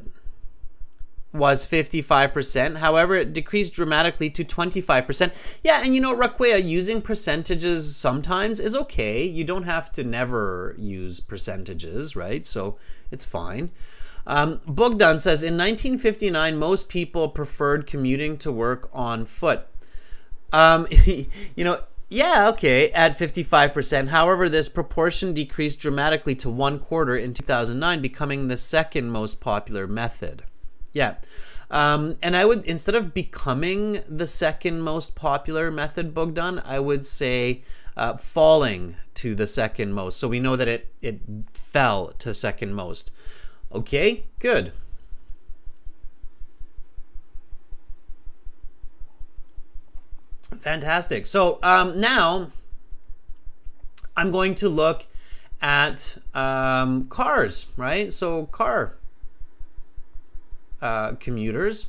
was 55%. However, it decreased dramatically to 25%. Yeah, and you know, Raquea, using percentages sometimes is okay. You don't have to never use percentages, right? So it's fine. Um, Bogdan says, in 1959, most people preferred commuting to work on foot. Um, [LAUGHS] you know, Yeah, okay, at 55%. However, this proportion decreased dramatically to one quarter in 2009, becoming the second most popular method. Yeah. Um, and I would, instead of becoming the second most popular method, Bogdan, I would say uh, falling to the second most. So we know that it, it fell to second most. Okay, good. Fantastic. So um, now I'm going to look at um, cars, right? So car uh, commuters,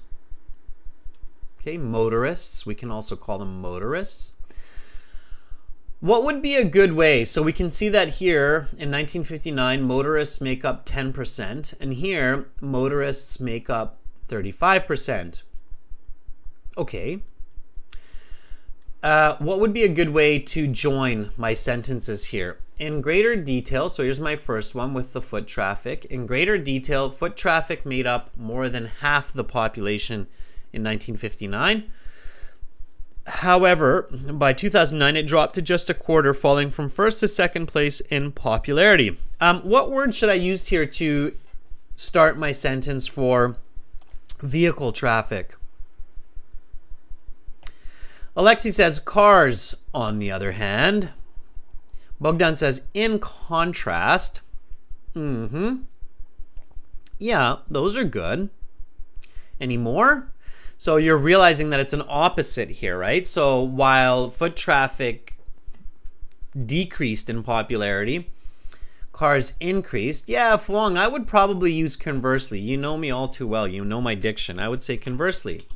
okay, motorists. We can also call them motorists. What would be a good way? So we can see that here in 1959, motorists make up 10%, and here, motorists make up 35%. Okay, uh, what would be a good way to join my sentences here? In greater detail, so here's my first one with the foot traffic. In greater detail, foot traffic made up more than half the population in 1959. However, by 2009, it dropped to just a quarter, falling from first to second place in popularity. Um, what word should I use here to start my sentence for vehicle traffic? Alexi says cars, on the other hand. Bogdan says in contrast. Mm-hmm. Yeah, those are good. Any more? So you're realizing that it's an opposite here, right? So while foot traffic decreased in popularity, cars increased. Yeah, Fuang, I would probably use conversely. You know me all too well. You know my diction. I would say conversely.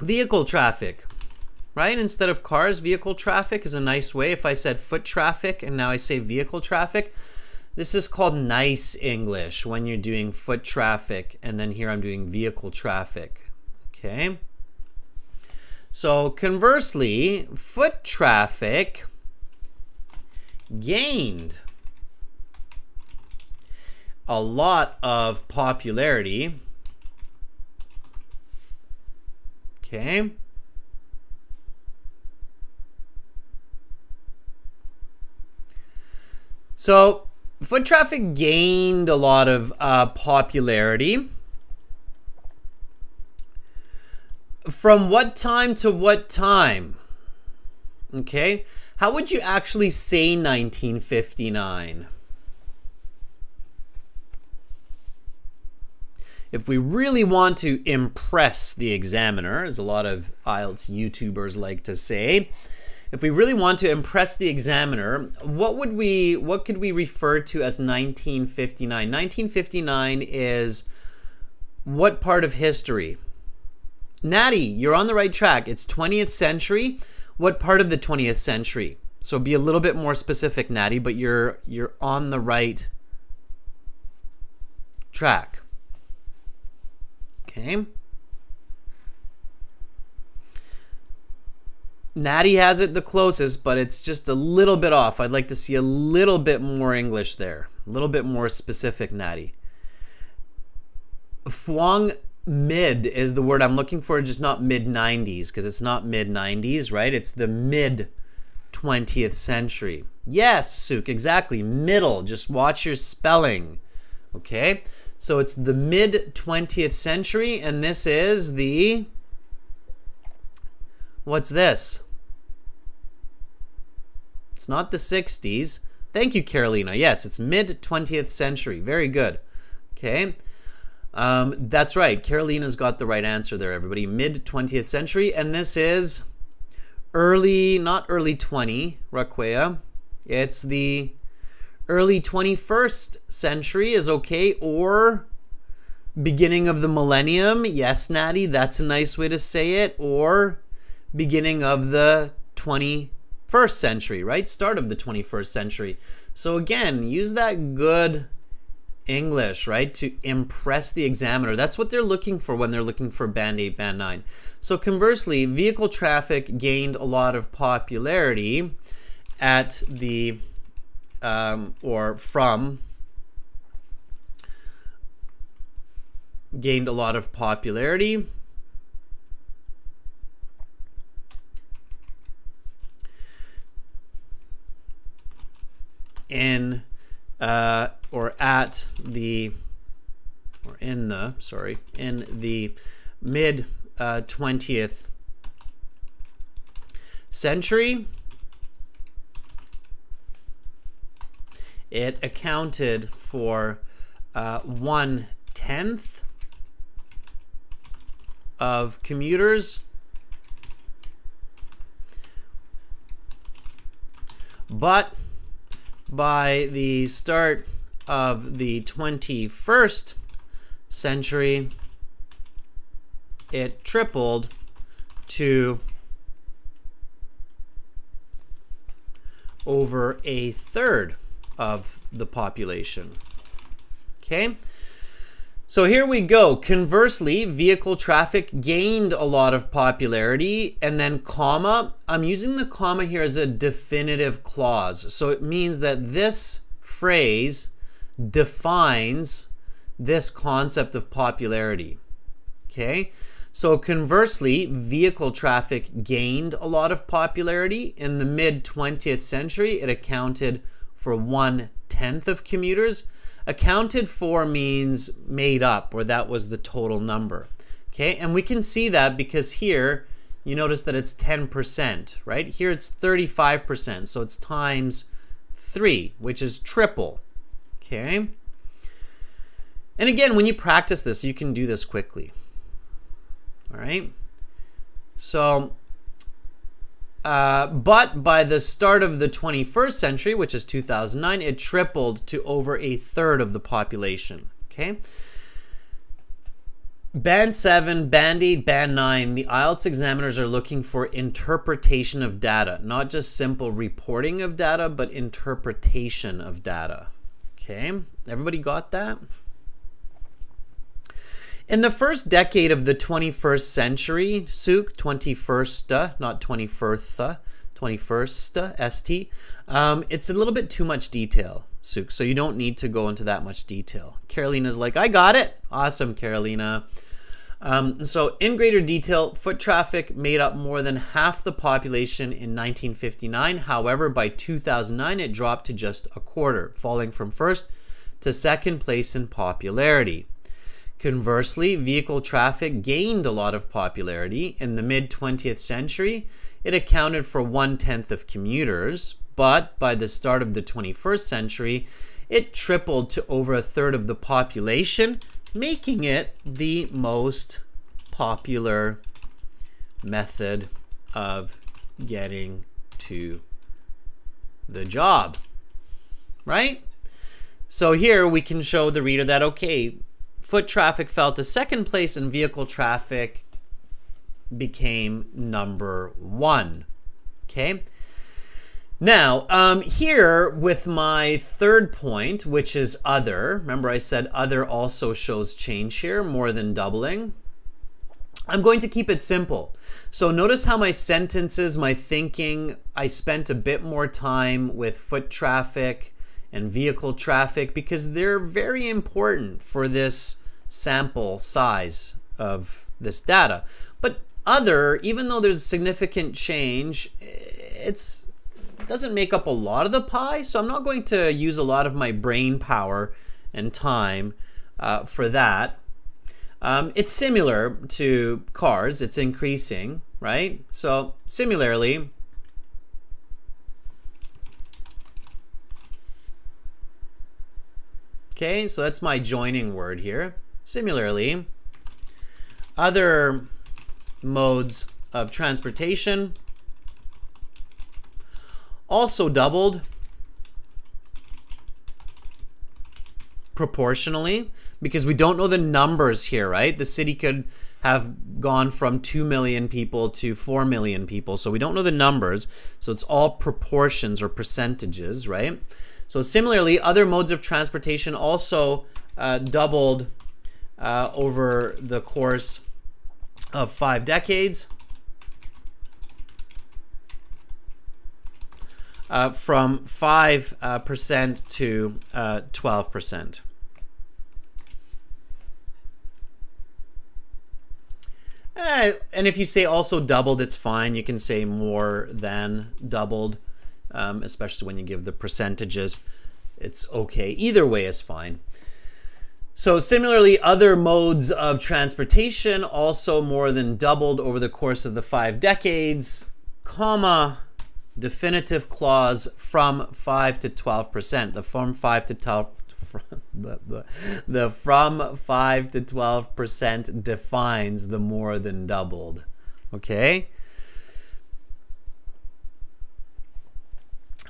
vehicle traffic, right? Instead of cars, vehicle traffic is a nice way. If I said foot traffic and now I say vehicle traffic, this is called nice English when you're doing foot traffic and then here I'm doing vehicle traffic. Okay. So conversely, foot traffic gained a lot of popularity Okay. So foot traffic gained a lot of uh, popularity. From what time to what time? Okay. How would you actually say 1959? if we really want to impress the examiner, as a lot of IELTS YouTubers like to say, if we really want to impress the examiner, what would we what could we refer to as 1959? 1959 is what part of history? Natty, you're on the right track. It's 20th century. What part of the 20th century? So be a little bit more specific, Natty, but you're you're on the right track. Okay. Natty has it the closest, but it's just a little bit off. I'd like to see a little bit more English there. A little bit more specific, Natty. Fuang mid is the word I'm looking for, just not mid 90s, because it's not mid 90s, right? It's the mid 20th century. Yes, Suk, exactly. Middle. Just watch your spelling. Okay? So it's the mid 20th century, and this is the. What's this? It's not the 60s. Thank you, Carolina. Yes, it's mid 20th century. Very good. Okay. Um, that's right. Carolina's got the right answer there, everybody. Mid 20th century. And this is early, not early 20, Raquea. It's the early 21st century is okay, or beginning of the millennium. Yes, Natty, that's a nice way to say it. Or beginning of the 21st century, right? Start of the 21st century. So again, use that good English, right? To impress the examiner. That's what they're looking for when they're looking for Band 8, Band 9. So conversely, vehicle traffic gained a lot of popularity at the um, or from gained a lot of popularity in uh, or at the or in the sorry in the mid uh, 20th century it accounted for uh, one tenth of commuters but by the start of the 21st century, it tripled to over a third of the population. Okay. So here we go. Conversely, vehicle traffic gained a lot of popularity and then comma. I'm using the comma here as a definitive clause. So it means that this phrase defines this concept of popularity. Okay? So conversely, vehicle traffic gained a lot of popularity. In the mid 20th century, it accounted for one tenth of commuters. Accounted for means made up, or that was the total number. Okay, and we can see that because here you notice that it's 10%, right? Here it's 35%, so it's times 3, which is triple. Okay. And again, when you practice this, you can do this quickly. All right. So, uh, but by the start of the 21st century, which is 2009, it tripled to over a third of the population. Okay. Band 7, Band 8, Band 9, the IELTS examiners are looking for interpretation of data, not just simple reporting of data, but interpretation of data. Okay, everybody got that? In the first decade of the 21st century, Suk, 21st, uh, not 21st, uh, 21st, ST, um, it's a little bit too much detail, Suk, so you don't need to go into that much detail. Carolina's like, I got it. Awesome, Carolina. Um, so in greater detail, foot traffic made up more than half the population in 1959. However, by 2009, it dropped to just a quarter, falling from first to second place in popularity. Conversely, vehicle traffic gained a lot of popularity. In the mid 20th century, it accounted for one tenth of commuters, but by the start of the 21st century, it tripled to over a third of the population, making it the most popular method of getting to the job. Right? So here we can show the reader that, okay, foot traffic fell to second place and vehicle traffic became number one. Okay. Now, um, here with my third point, which is other, remember I said other also shows change here, more than doubling. I'm going to keep it simple. So notice how my sentences, my thinking, I spent a bit more time with foot traffic, and vehicle traffic because they're very important for this sample size of this data. But other, even though there's a significant change, it's doesn't make up a lot of the pie, so I'm not going to use a lot of my brain power and time uh, for that. Um, it's similar to cars, it's increasing, right? So similarly, Okay, so that's my joining word here. Similarly, other modes of transportation also doubled proportionally because we don't know the numbers here, right? The city could have gone from 2 million people to 4 million people. So we don't know the numbers. So it's all proportions or percentages, right? So similarly, other modes of transportation also uh, doubled uh, over the course of five decades. Uh, from 5% uh, to 12%. Uh, uh, and if you say also doubled, it's fine. You can say more than doubled. Um, especially when you give the percentages. It's okay. Either way is fine. So similarly, other modes of transportation also more than doubled over the course of the five decades, comma, definitive clause from 5 to 12%. The from 5 to 12 the, [LAUGHS] the, from 5 to 12% defines the more than doubled. Okay?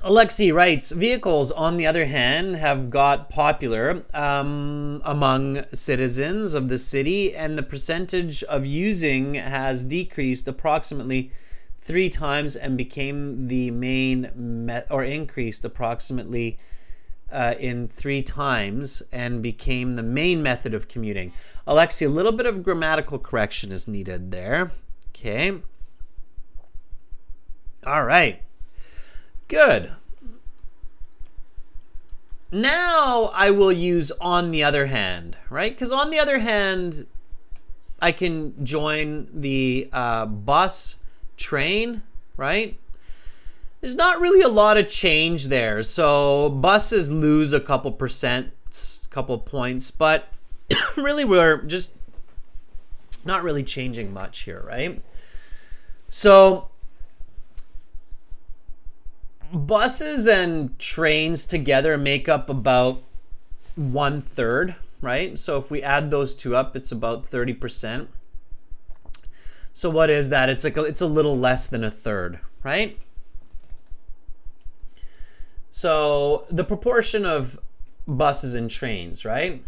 Alexi writes, vehicles, on the other hand, have got popular um, among citizens of the city, and the percentage of using has decreased approximately three times and became the main or increased approximately uh, in three times and became the main method of commuting. Alexi, a little bit of grammatical correction is needed there. Okay. All right. Good. Now I will use on the other hand, right? Because on the other hand, I can join the uh, bus, train, right? There's not really a lot of change there. So buses lose a couple percent, couple points, but [COUGHS] really we're just not really changing much here, right? So buses and trains together make up about one third, right? So if we add those two up, it's about 30%. So what is that? It's like a, it's a little less than a third, right? So the proportion of buses and trains, right?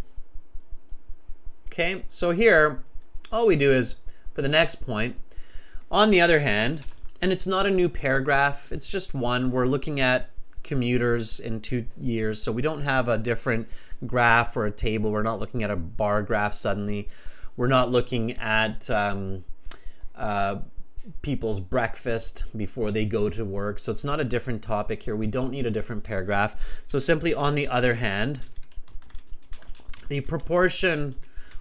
Okay, so here, all we do is, for the next point, on the other hand, and it's not a new paragraph, it's just one. We're looking at commuters in two years, so we don't have a different graph or a table. We're not looking at a bar graph suddenly. We're not looking at um, uh, people's breakfast before they go to work. So it's not a different topic here. We don't need a different paragraph. So simply on the other hand, the proportion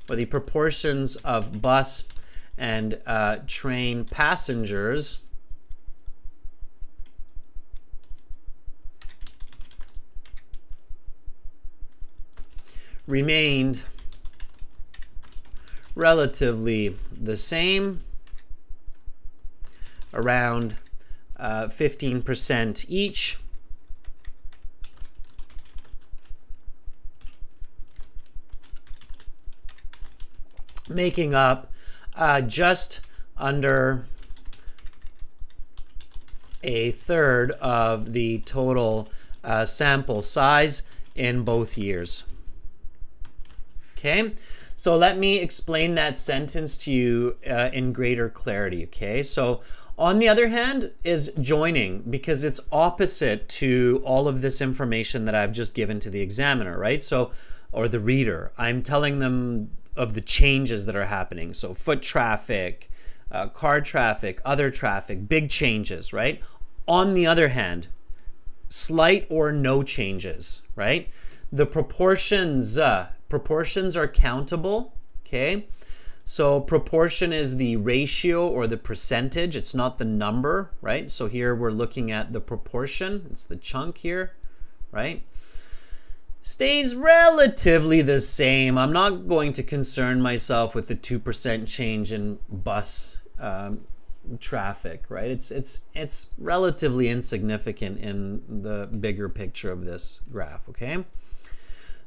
or the proportions of bus and uh, train passengers remained relatively the same, around 15% uh, each. making up uh, just under a third of the total uh, sample size in both years. Okay, so let me explain that sentence to you uh, in greater clarity. Okay, so on the other hand is joining because it's opposite to all of this information that I've just given to the examiner, right? So, or the reader. I'm telling them of the changes that are happening. So foot traffic, uh, car traffic, other traffic, big changes, right? On the other hand, slight or no changes, right? The proportions, uh, Proportions are countable, okay? So proportion is the ratio or the percentage. It's not the number, right? So here we're looking at the proportion. It's the chunk here, right? Stays relatively the same. I'm not going to concern myself with the 2% change in bus um, traffic, right? It's, it's, it's relatively insignificant in the bigger picture of this graph, okay?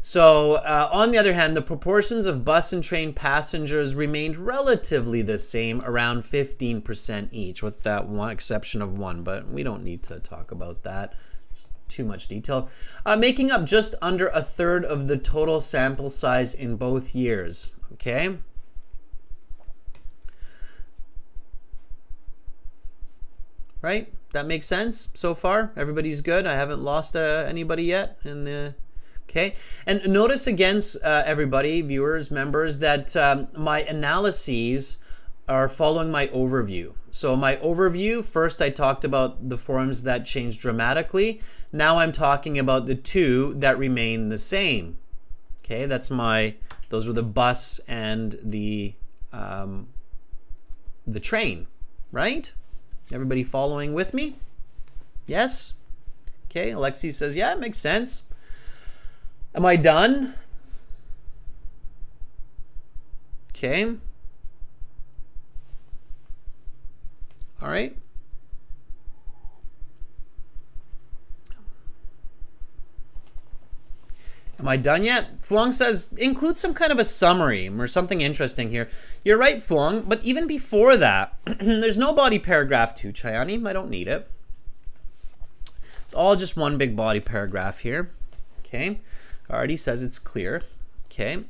So, uh, on the other hand, the proportions of bus and train passengers remained relatively the same, around 15% each, with that one exception of one, but we don't need to talk about that. It's too much detail. Uh, making up just under a third of the total sample size in both years. Okay. Right? That makes sense so far? Everybody's good? I haven't lost uh, anybody yet in the Okay, and notice again, uh, everybody, viewers, members, that um, my analyses are following my overview. So my overview, first I talked about the forms that changed dramatically. Now I'm talking about the two that remain the same. Okay, that's my, those were the bus and the, um, the train, right? Everybody following with me? Yes? Okay, Alexi says, yeah, it makes sense. Am I done? Okay. All right. Am I done yet? Fuang says, include some kind of a summary or something interesting here. You're right, Fuang, but even before that, [CLEARS THROAT] there's no body paragraph to Chayani. I don't need it. It's all just one big body paragraph here. Okay. Already says it's clear. Okay.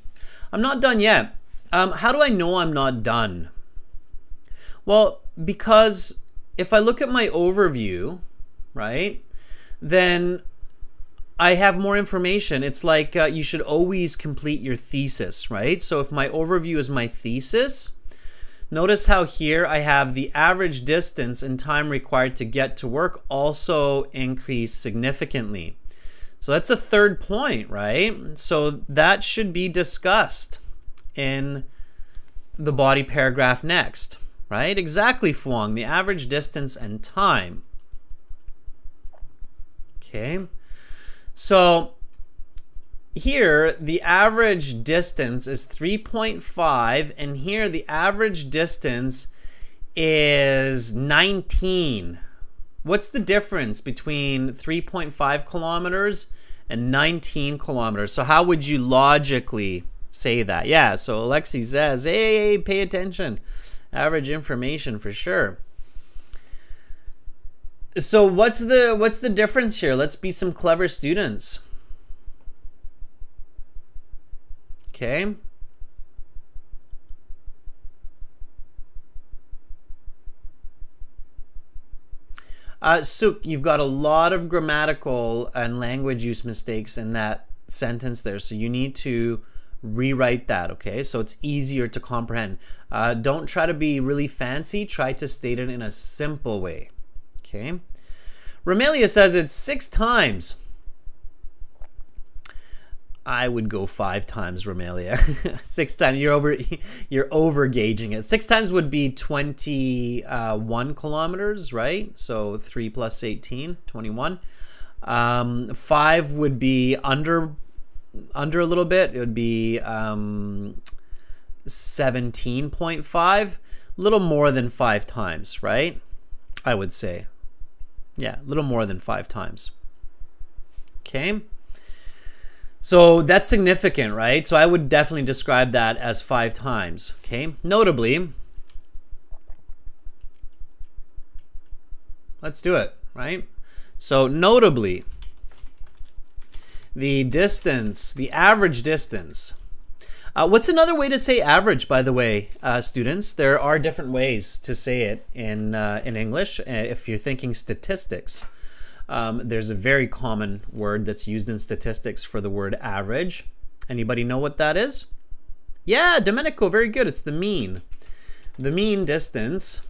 I'm not done yet. Um, how do I know I'm not done? Well, because if I look at my overview, right, then I have more information. It's like uh, you should always complete your thesis, right? So if my overview is my thesis, notice how here I have the average distance and time required to get to work also increased significantly. So that's a third point, right? So that should be discussed in the body paragraph next, right? Exactly, Fuang, the average distance and time. Okay. So here the average distance is 3.5 and here the average distance is 19. What's the difference between 3.5 kilometers and 19 kilometers? So how would you logically say that? Yeah, so Alexi says, hey, pay attention. Average information for sure. So what's the what's the difference here? Let's be some clever students. Okay. Uh, Suk, you've got a lot of grammatical and language use mistakes in that sentence there, so you need to rewrite that, okay? So it's easier to comprehend. Uh, don't try to be really fancy, try to state it in a simple way. Okay. Romelia says it's six times. I would go five times, Romelia. [LAUGHS] Six times. You're over. [LAUGHS] You're over gauging it. Six times would be 21 kilometers, right? So three plus 18, 21. Um, five would be under, under a little bit. It would be um, 17.5. A little more than five times, right? I would say. Yeah, a little more than five times. Okay. So that's significant, right? So I would definitely describe that as five times. Okay. Notably, let's do it, right? So notably, the distance, the average distance uh, what's another way to say average, by the way, uh, students? There are different ways to say it in, uh, in English. Uh, if you're thinking statistics, um, there's a very common word that's used in statistics for the word average. Anybody know what that is? Yeah, Domenico, very good. It's the mean. The mean distance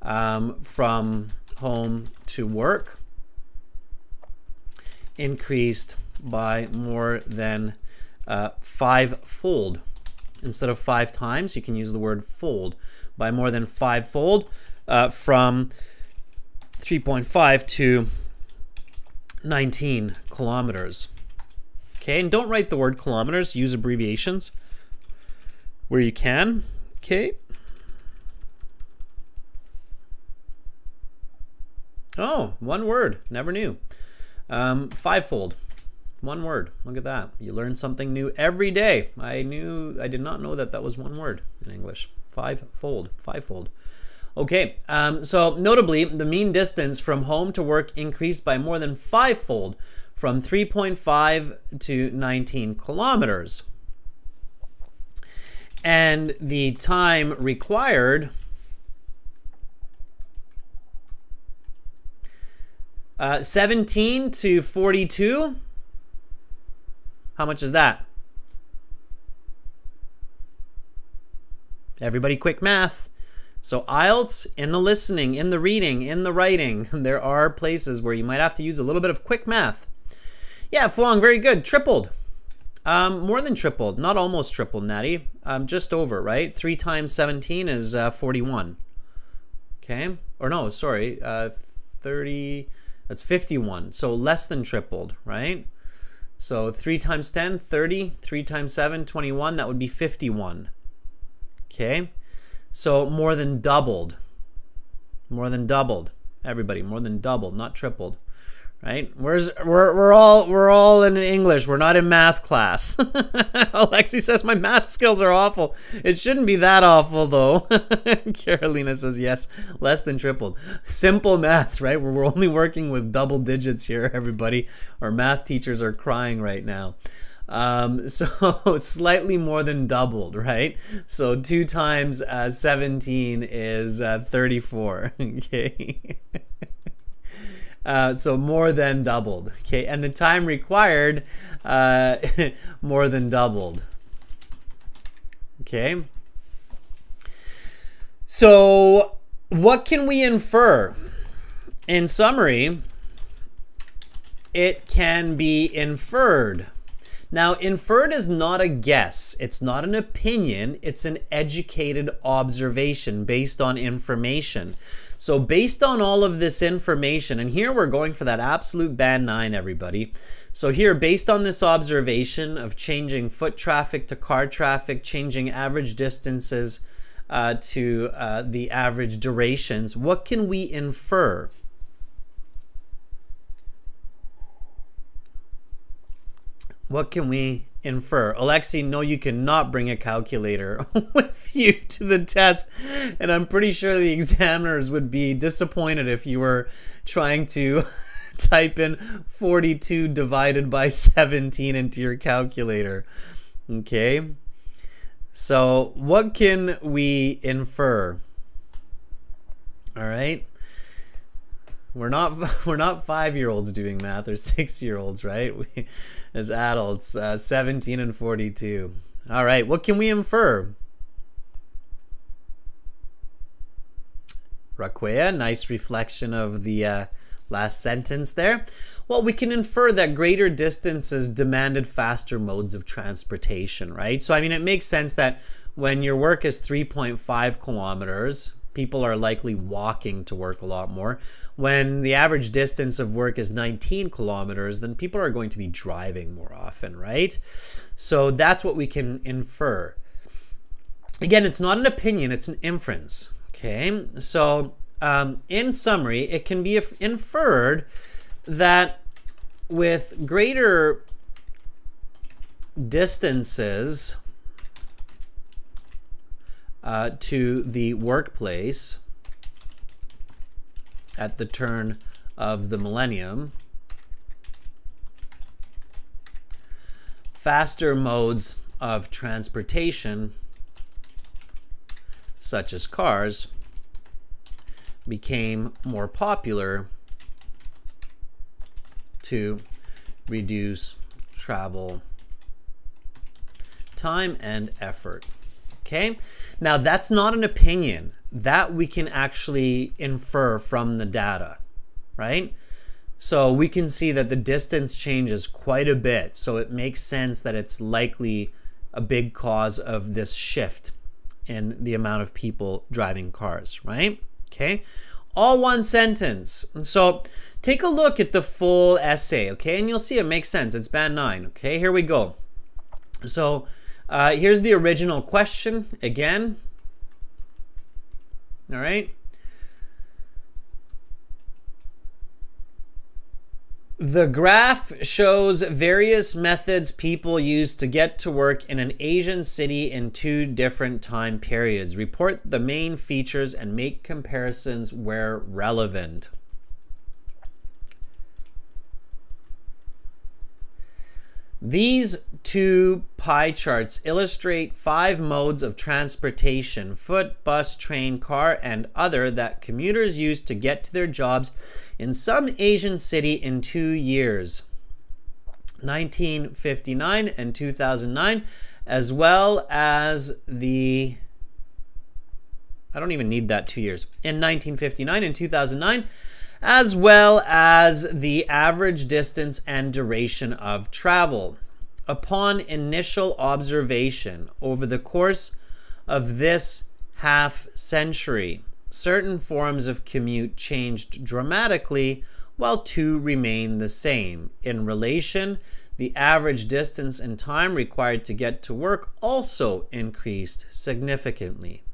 um, from home to work increased by more than uh, five-fold. Instead of five times, you can use the word fold. By more than five-fold uh, from 3.5 to 19 kilometers. Okay, and don't write the word kilometers, use abbreviations where you can. Okay. Oh, one word, never knew. Um, fivefold. One word. Look at that. You learn something new every day. I knew, I did not know that that was one word in English. Five-fold, five-fold. Okay, um, so notably, the mean distance from home to work increased by more than five-fold from 3.5 to 19 kilometers. And the time required uh, 17 to 42 how much is that? Everybody quick math. So IELTS, in the listening, in the reading, in the writing, [LAUGHS] there are places where you might have to use a little bit of quick math. Yeah, Fuang, very good. Tripled. Um, more than tripled. Not almost tripled, Nadi. Um, just over, right? 3 times 17 is uh, 41. Okay? Or no, sorry. Uh, 30, that's 51. So less than tripled, right? So 3 times 10, 30. 3 times 7, 21. That would be 51. Okay? So more than doubled. More than doubled. Everybody, more than doubled, not tripled right? Where's we're we're all we're all in English. We're not in math class. [LAUGHS] Alexi says my math skills are awful. It shouldn't be that awful though. [LAUGHS] Carolina says yes, less than tripled. Simple math, right? We're only working with double digits here, everybody. Our math teachers are crying right now. Um, [LAUGHS] so slightly more than doubled, right? So two times uh, 17 is uh, 34. [LAUGHS] okay. [LAUGHS] Uh, so more than doubled. Okay, and the time required uh, more than doubled. Okay. So what can we infer? In summary, it can be inferred. Now, inferred is not a guess. It's not an opinion. It's an educated observation based on information. So based on all of this information, and here we're going for that absolute band 9, everybody. So here, based on this observation of changing foot traffic to car traffic, changing average distances uh, to uh, the average durations, what can we infer? What can we infer. Alexi, no, you cannot bring a calculator [LAUGHS] with you to the test. And I'm pretty sure the examiners would be disappointed if you were trying to [LAUGHS] type in 42 divided by 17 into your calculator. Okay. So, what can we infer? All right. We're not [LAUGHS] we're not 5-year-olds doing math or 6-year-olds, right? We as adults, uh, 17 and 42. All right, what can we infer? Raquea, nice reflection of the uh, last sentence there. Well, we can infer that greater distances demanded faster modes of transportation, right? So, I mean, it makes sense that when your work is 3.5 kilometers, people are likely walking to work a lot more. When the average distance of work is 19 kilometers, then people are going to be driving more often, right? So that's what we can infer. Again, it's not an opinion, it's an inference. Okay, so um, in summary, it can be inferred that with greater distances, uh, to the workplace at the turn of the millennium. Faster modes of transportation, such as cars, became more popular to reduce travel time and effort. Okay? Now, that's not an opinion. That we can actually infer from the data, right? So we can see that the distance changes quite a bit. So it makes sense that it's likely a big cause of this shift in the amount of people driving cars, right? Okay. All one sentence. So take a look at the full essay, okay? And you'll see it makes sense. It's band nine, okay? Here we go. So uh, here's the original question again. All right. The graph shows various methods people use to get to work in an Asian city in two different time periods. Report the main features and make comparisons where relevant. These two pie charts illustrate five modes of transportation foot, bus, train, car, and other that commuters use to get to their jobs in some Asian city in two years 1959 and 2009, as well as the I don't even need that two years. In 1959 and 2009, as well as the average distance and duration of travel. Upon initial observation over the course of this half century, certain forms of commute changed dramatically, while two remain the same. In relation, the average distance and time required to get to work also increased significantly.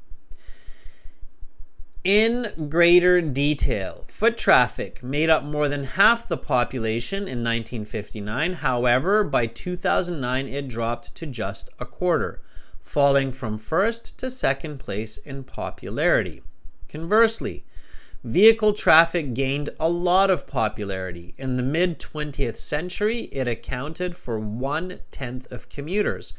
In greater detail, foot traffic made up more than half the population in 1959. However, by 2009, it dropped to just a quarter, falling from first to second place in popularity. Conversely, vehicle traffic gained a lot of popularity. In the mid 20th century, it accounted for one tenth of commuters.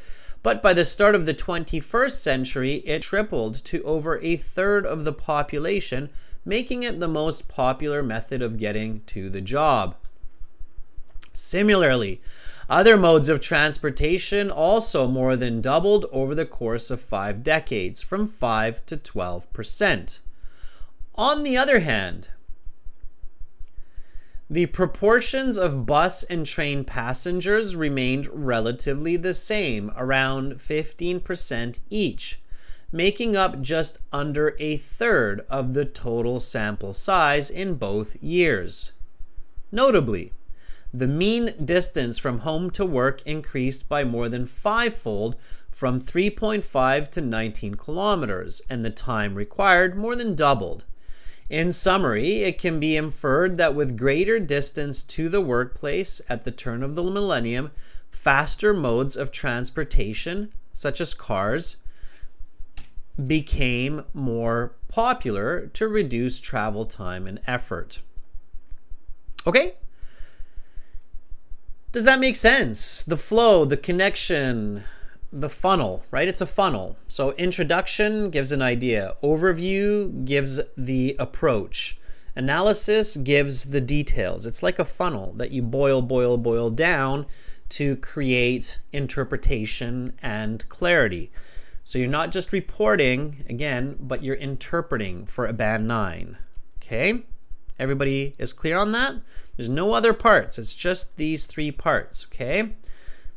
But by the start of the 21st century, it tripled to over a third of the population, making it the most popular method of getting to the job. Similarly, other modes of transportation also more than doubled over the course of five decades, from 5 to 12 percent. On the other hand, the proportions of bus and train passengers remained relatively the same, around 15% each, making up just under a third of the total sample size in both years. Notably, the mean distance from home to work increased by more than fivefold from 3.5 to 19 kilometers, and the time required more than doubled. In summary, it can be inferred that with greater distance to the workplace at the turn of the millennium, faster modes of transportation, such as cars, became more popular to reduce travel time and effort. Okay? Does that make sense? The flow, the connection, the funnel, right? It's a funnel. So introduction gives an idea, overview gives the approach, analysis gives the details. It's like a funnel that you boil, boil, boil down to create interpretation and clarity. So you're not just reporting again, but you're interpreting for a band 9. Okay? Everybody is clear on that? There's no other parts. It's just these three parts, okay?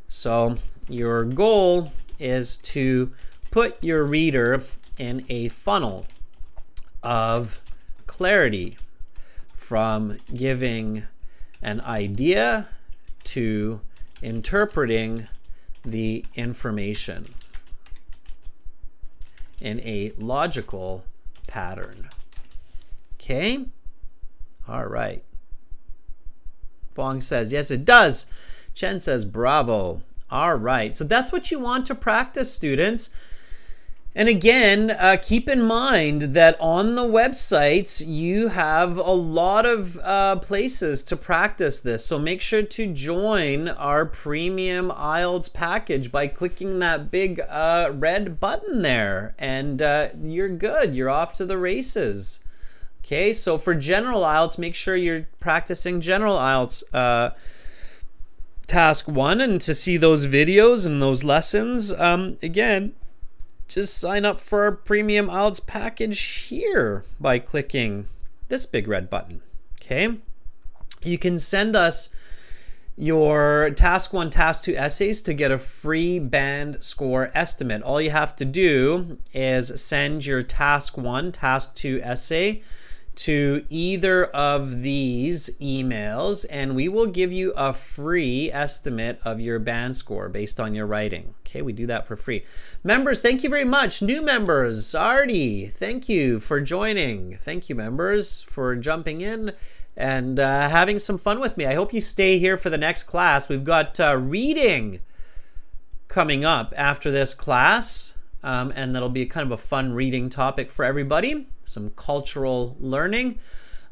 So your goal is to put your reader in a funnel of clarity from giving an idea to interpreting the information in a logical pattern. Okay? All right. Fong says, yes, it does. Chen says, bravo. All right, so that's what you want to practice, students. And again, uh, keep in mind that on the website, you have a lot of uh, places to practice this. So make sure to join our premium IELTS package by clicking that big uh, red button there. And uh, you're good. You're off to the races. Okay, so for general IELTS, make sure you're practicing general IELTS task one and to see those videos and those lessons, um, again, just sign up for our premium IELTS package here by clicking this big red button. Okay. You can send us your task one, task two essays to get a free band score estimate. All you have to do is send your task one, task two essay to either of these emails and we will give you a free estimate of your band score based on your writing. Okay, we do that for free. Members, thank you very much. New members, Artie, thank you for joining. Thank you, members, for jumping in and uh, having some fun with me. I hope you stay here for the next class. We've got uh, reading coming up after this class um, and that'll be kind of a fun reading topic for everybody, some cultural learning.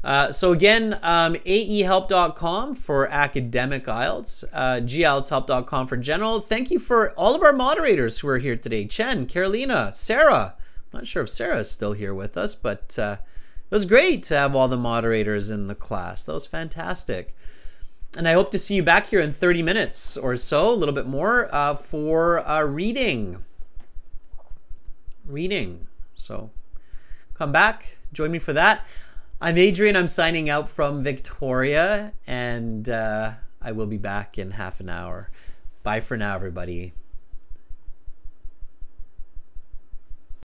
Uh, so again, um, aehelp.com for academic IELTS, uh, gieltshelp.com for general. Thank you for all of our moderators who are here today. Chen, Carolina, Sarah. I'm not sure if Sarah is still here with us, but uh, it was great to have all the moderators in the class. That was fantastic. And I hope to see you back here in 30 minutes or so, a little bit more, uh, for uh, reading reading. So come back, join me for that. I'm Adrian. I'm signing out from Victoria, and uh, I will be back in half an hour. Bye for now, everybody.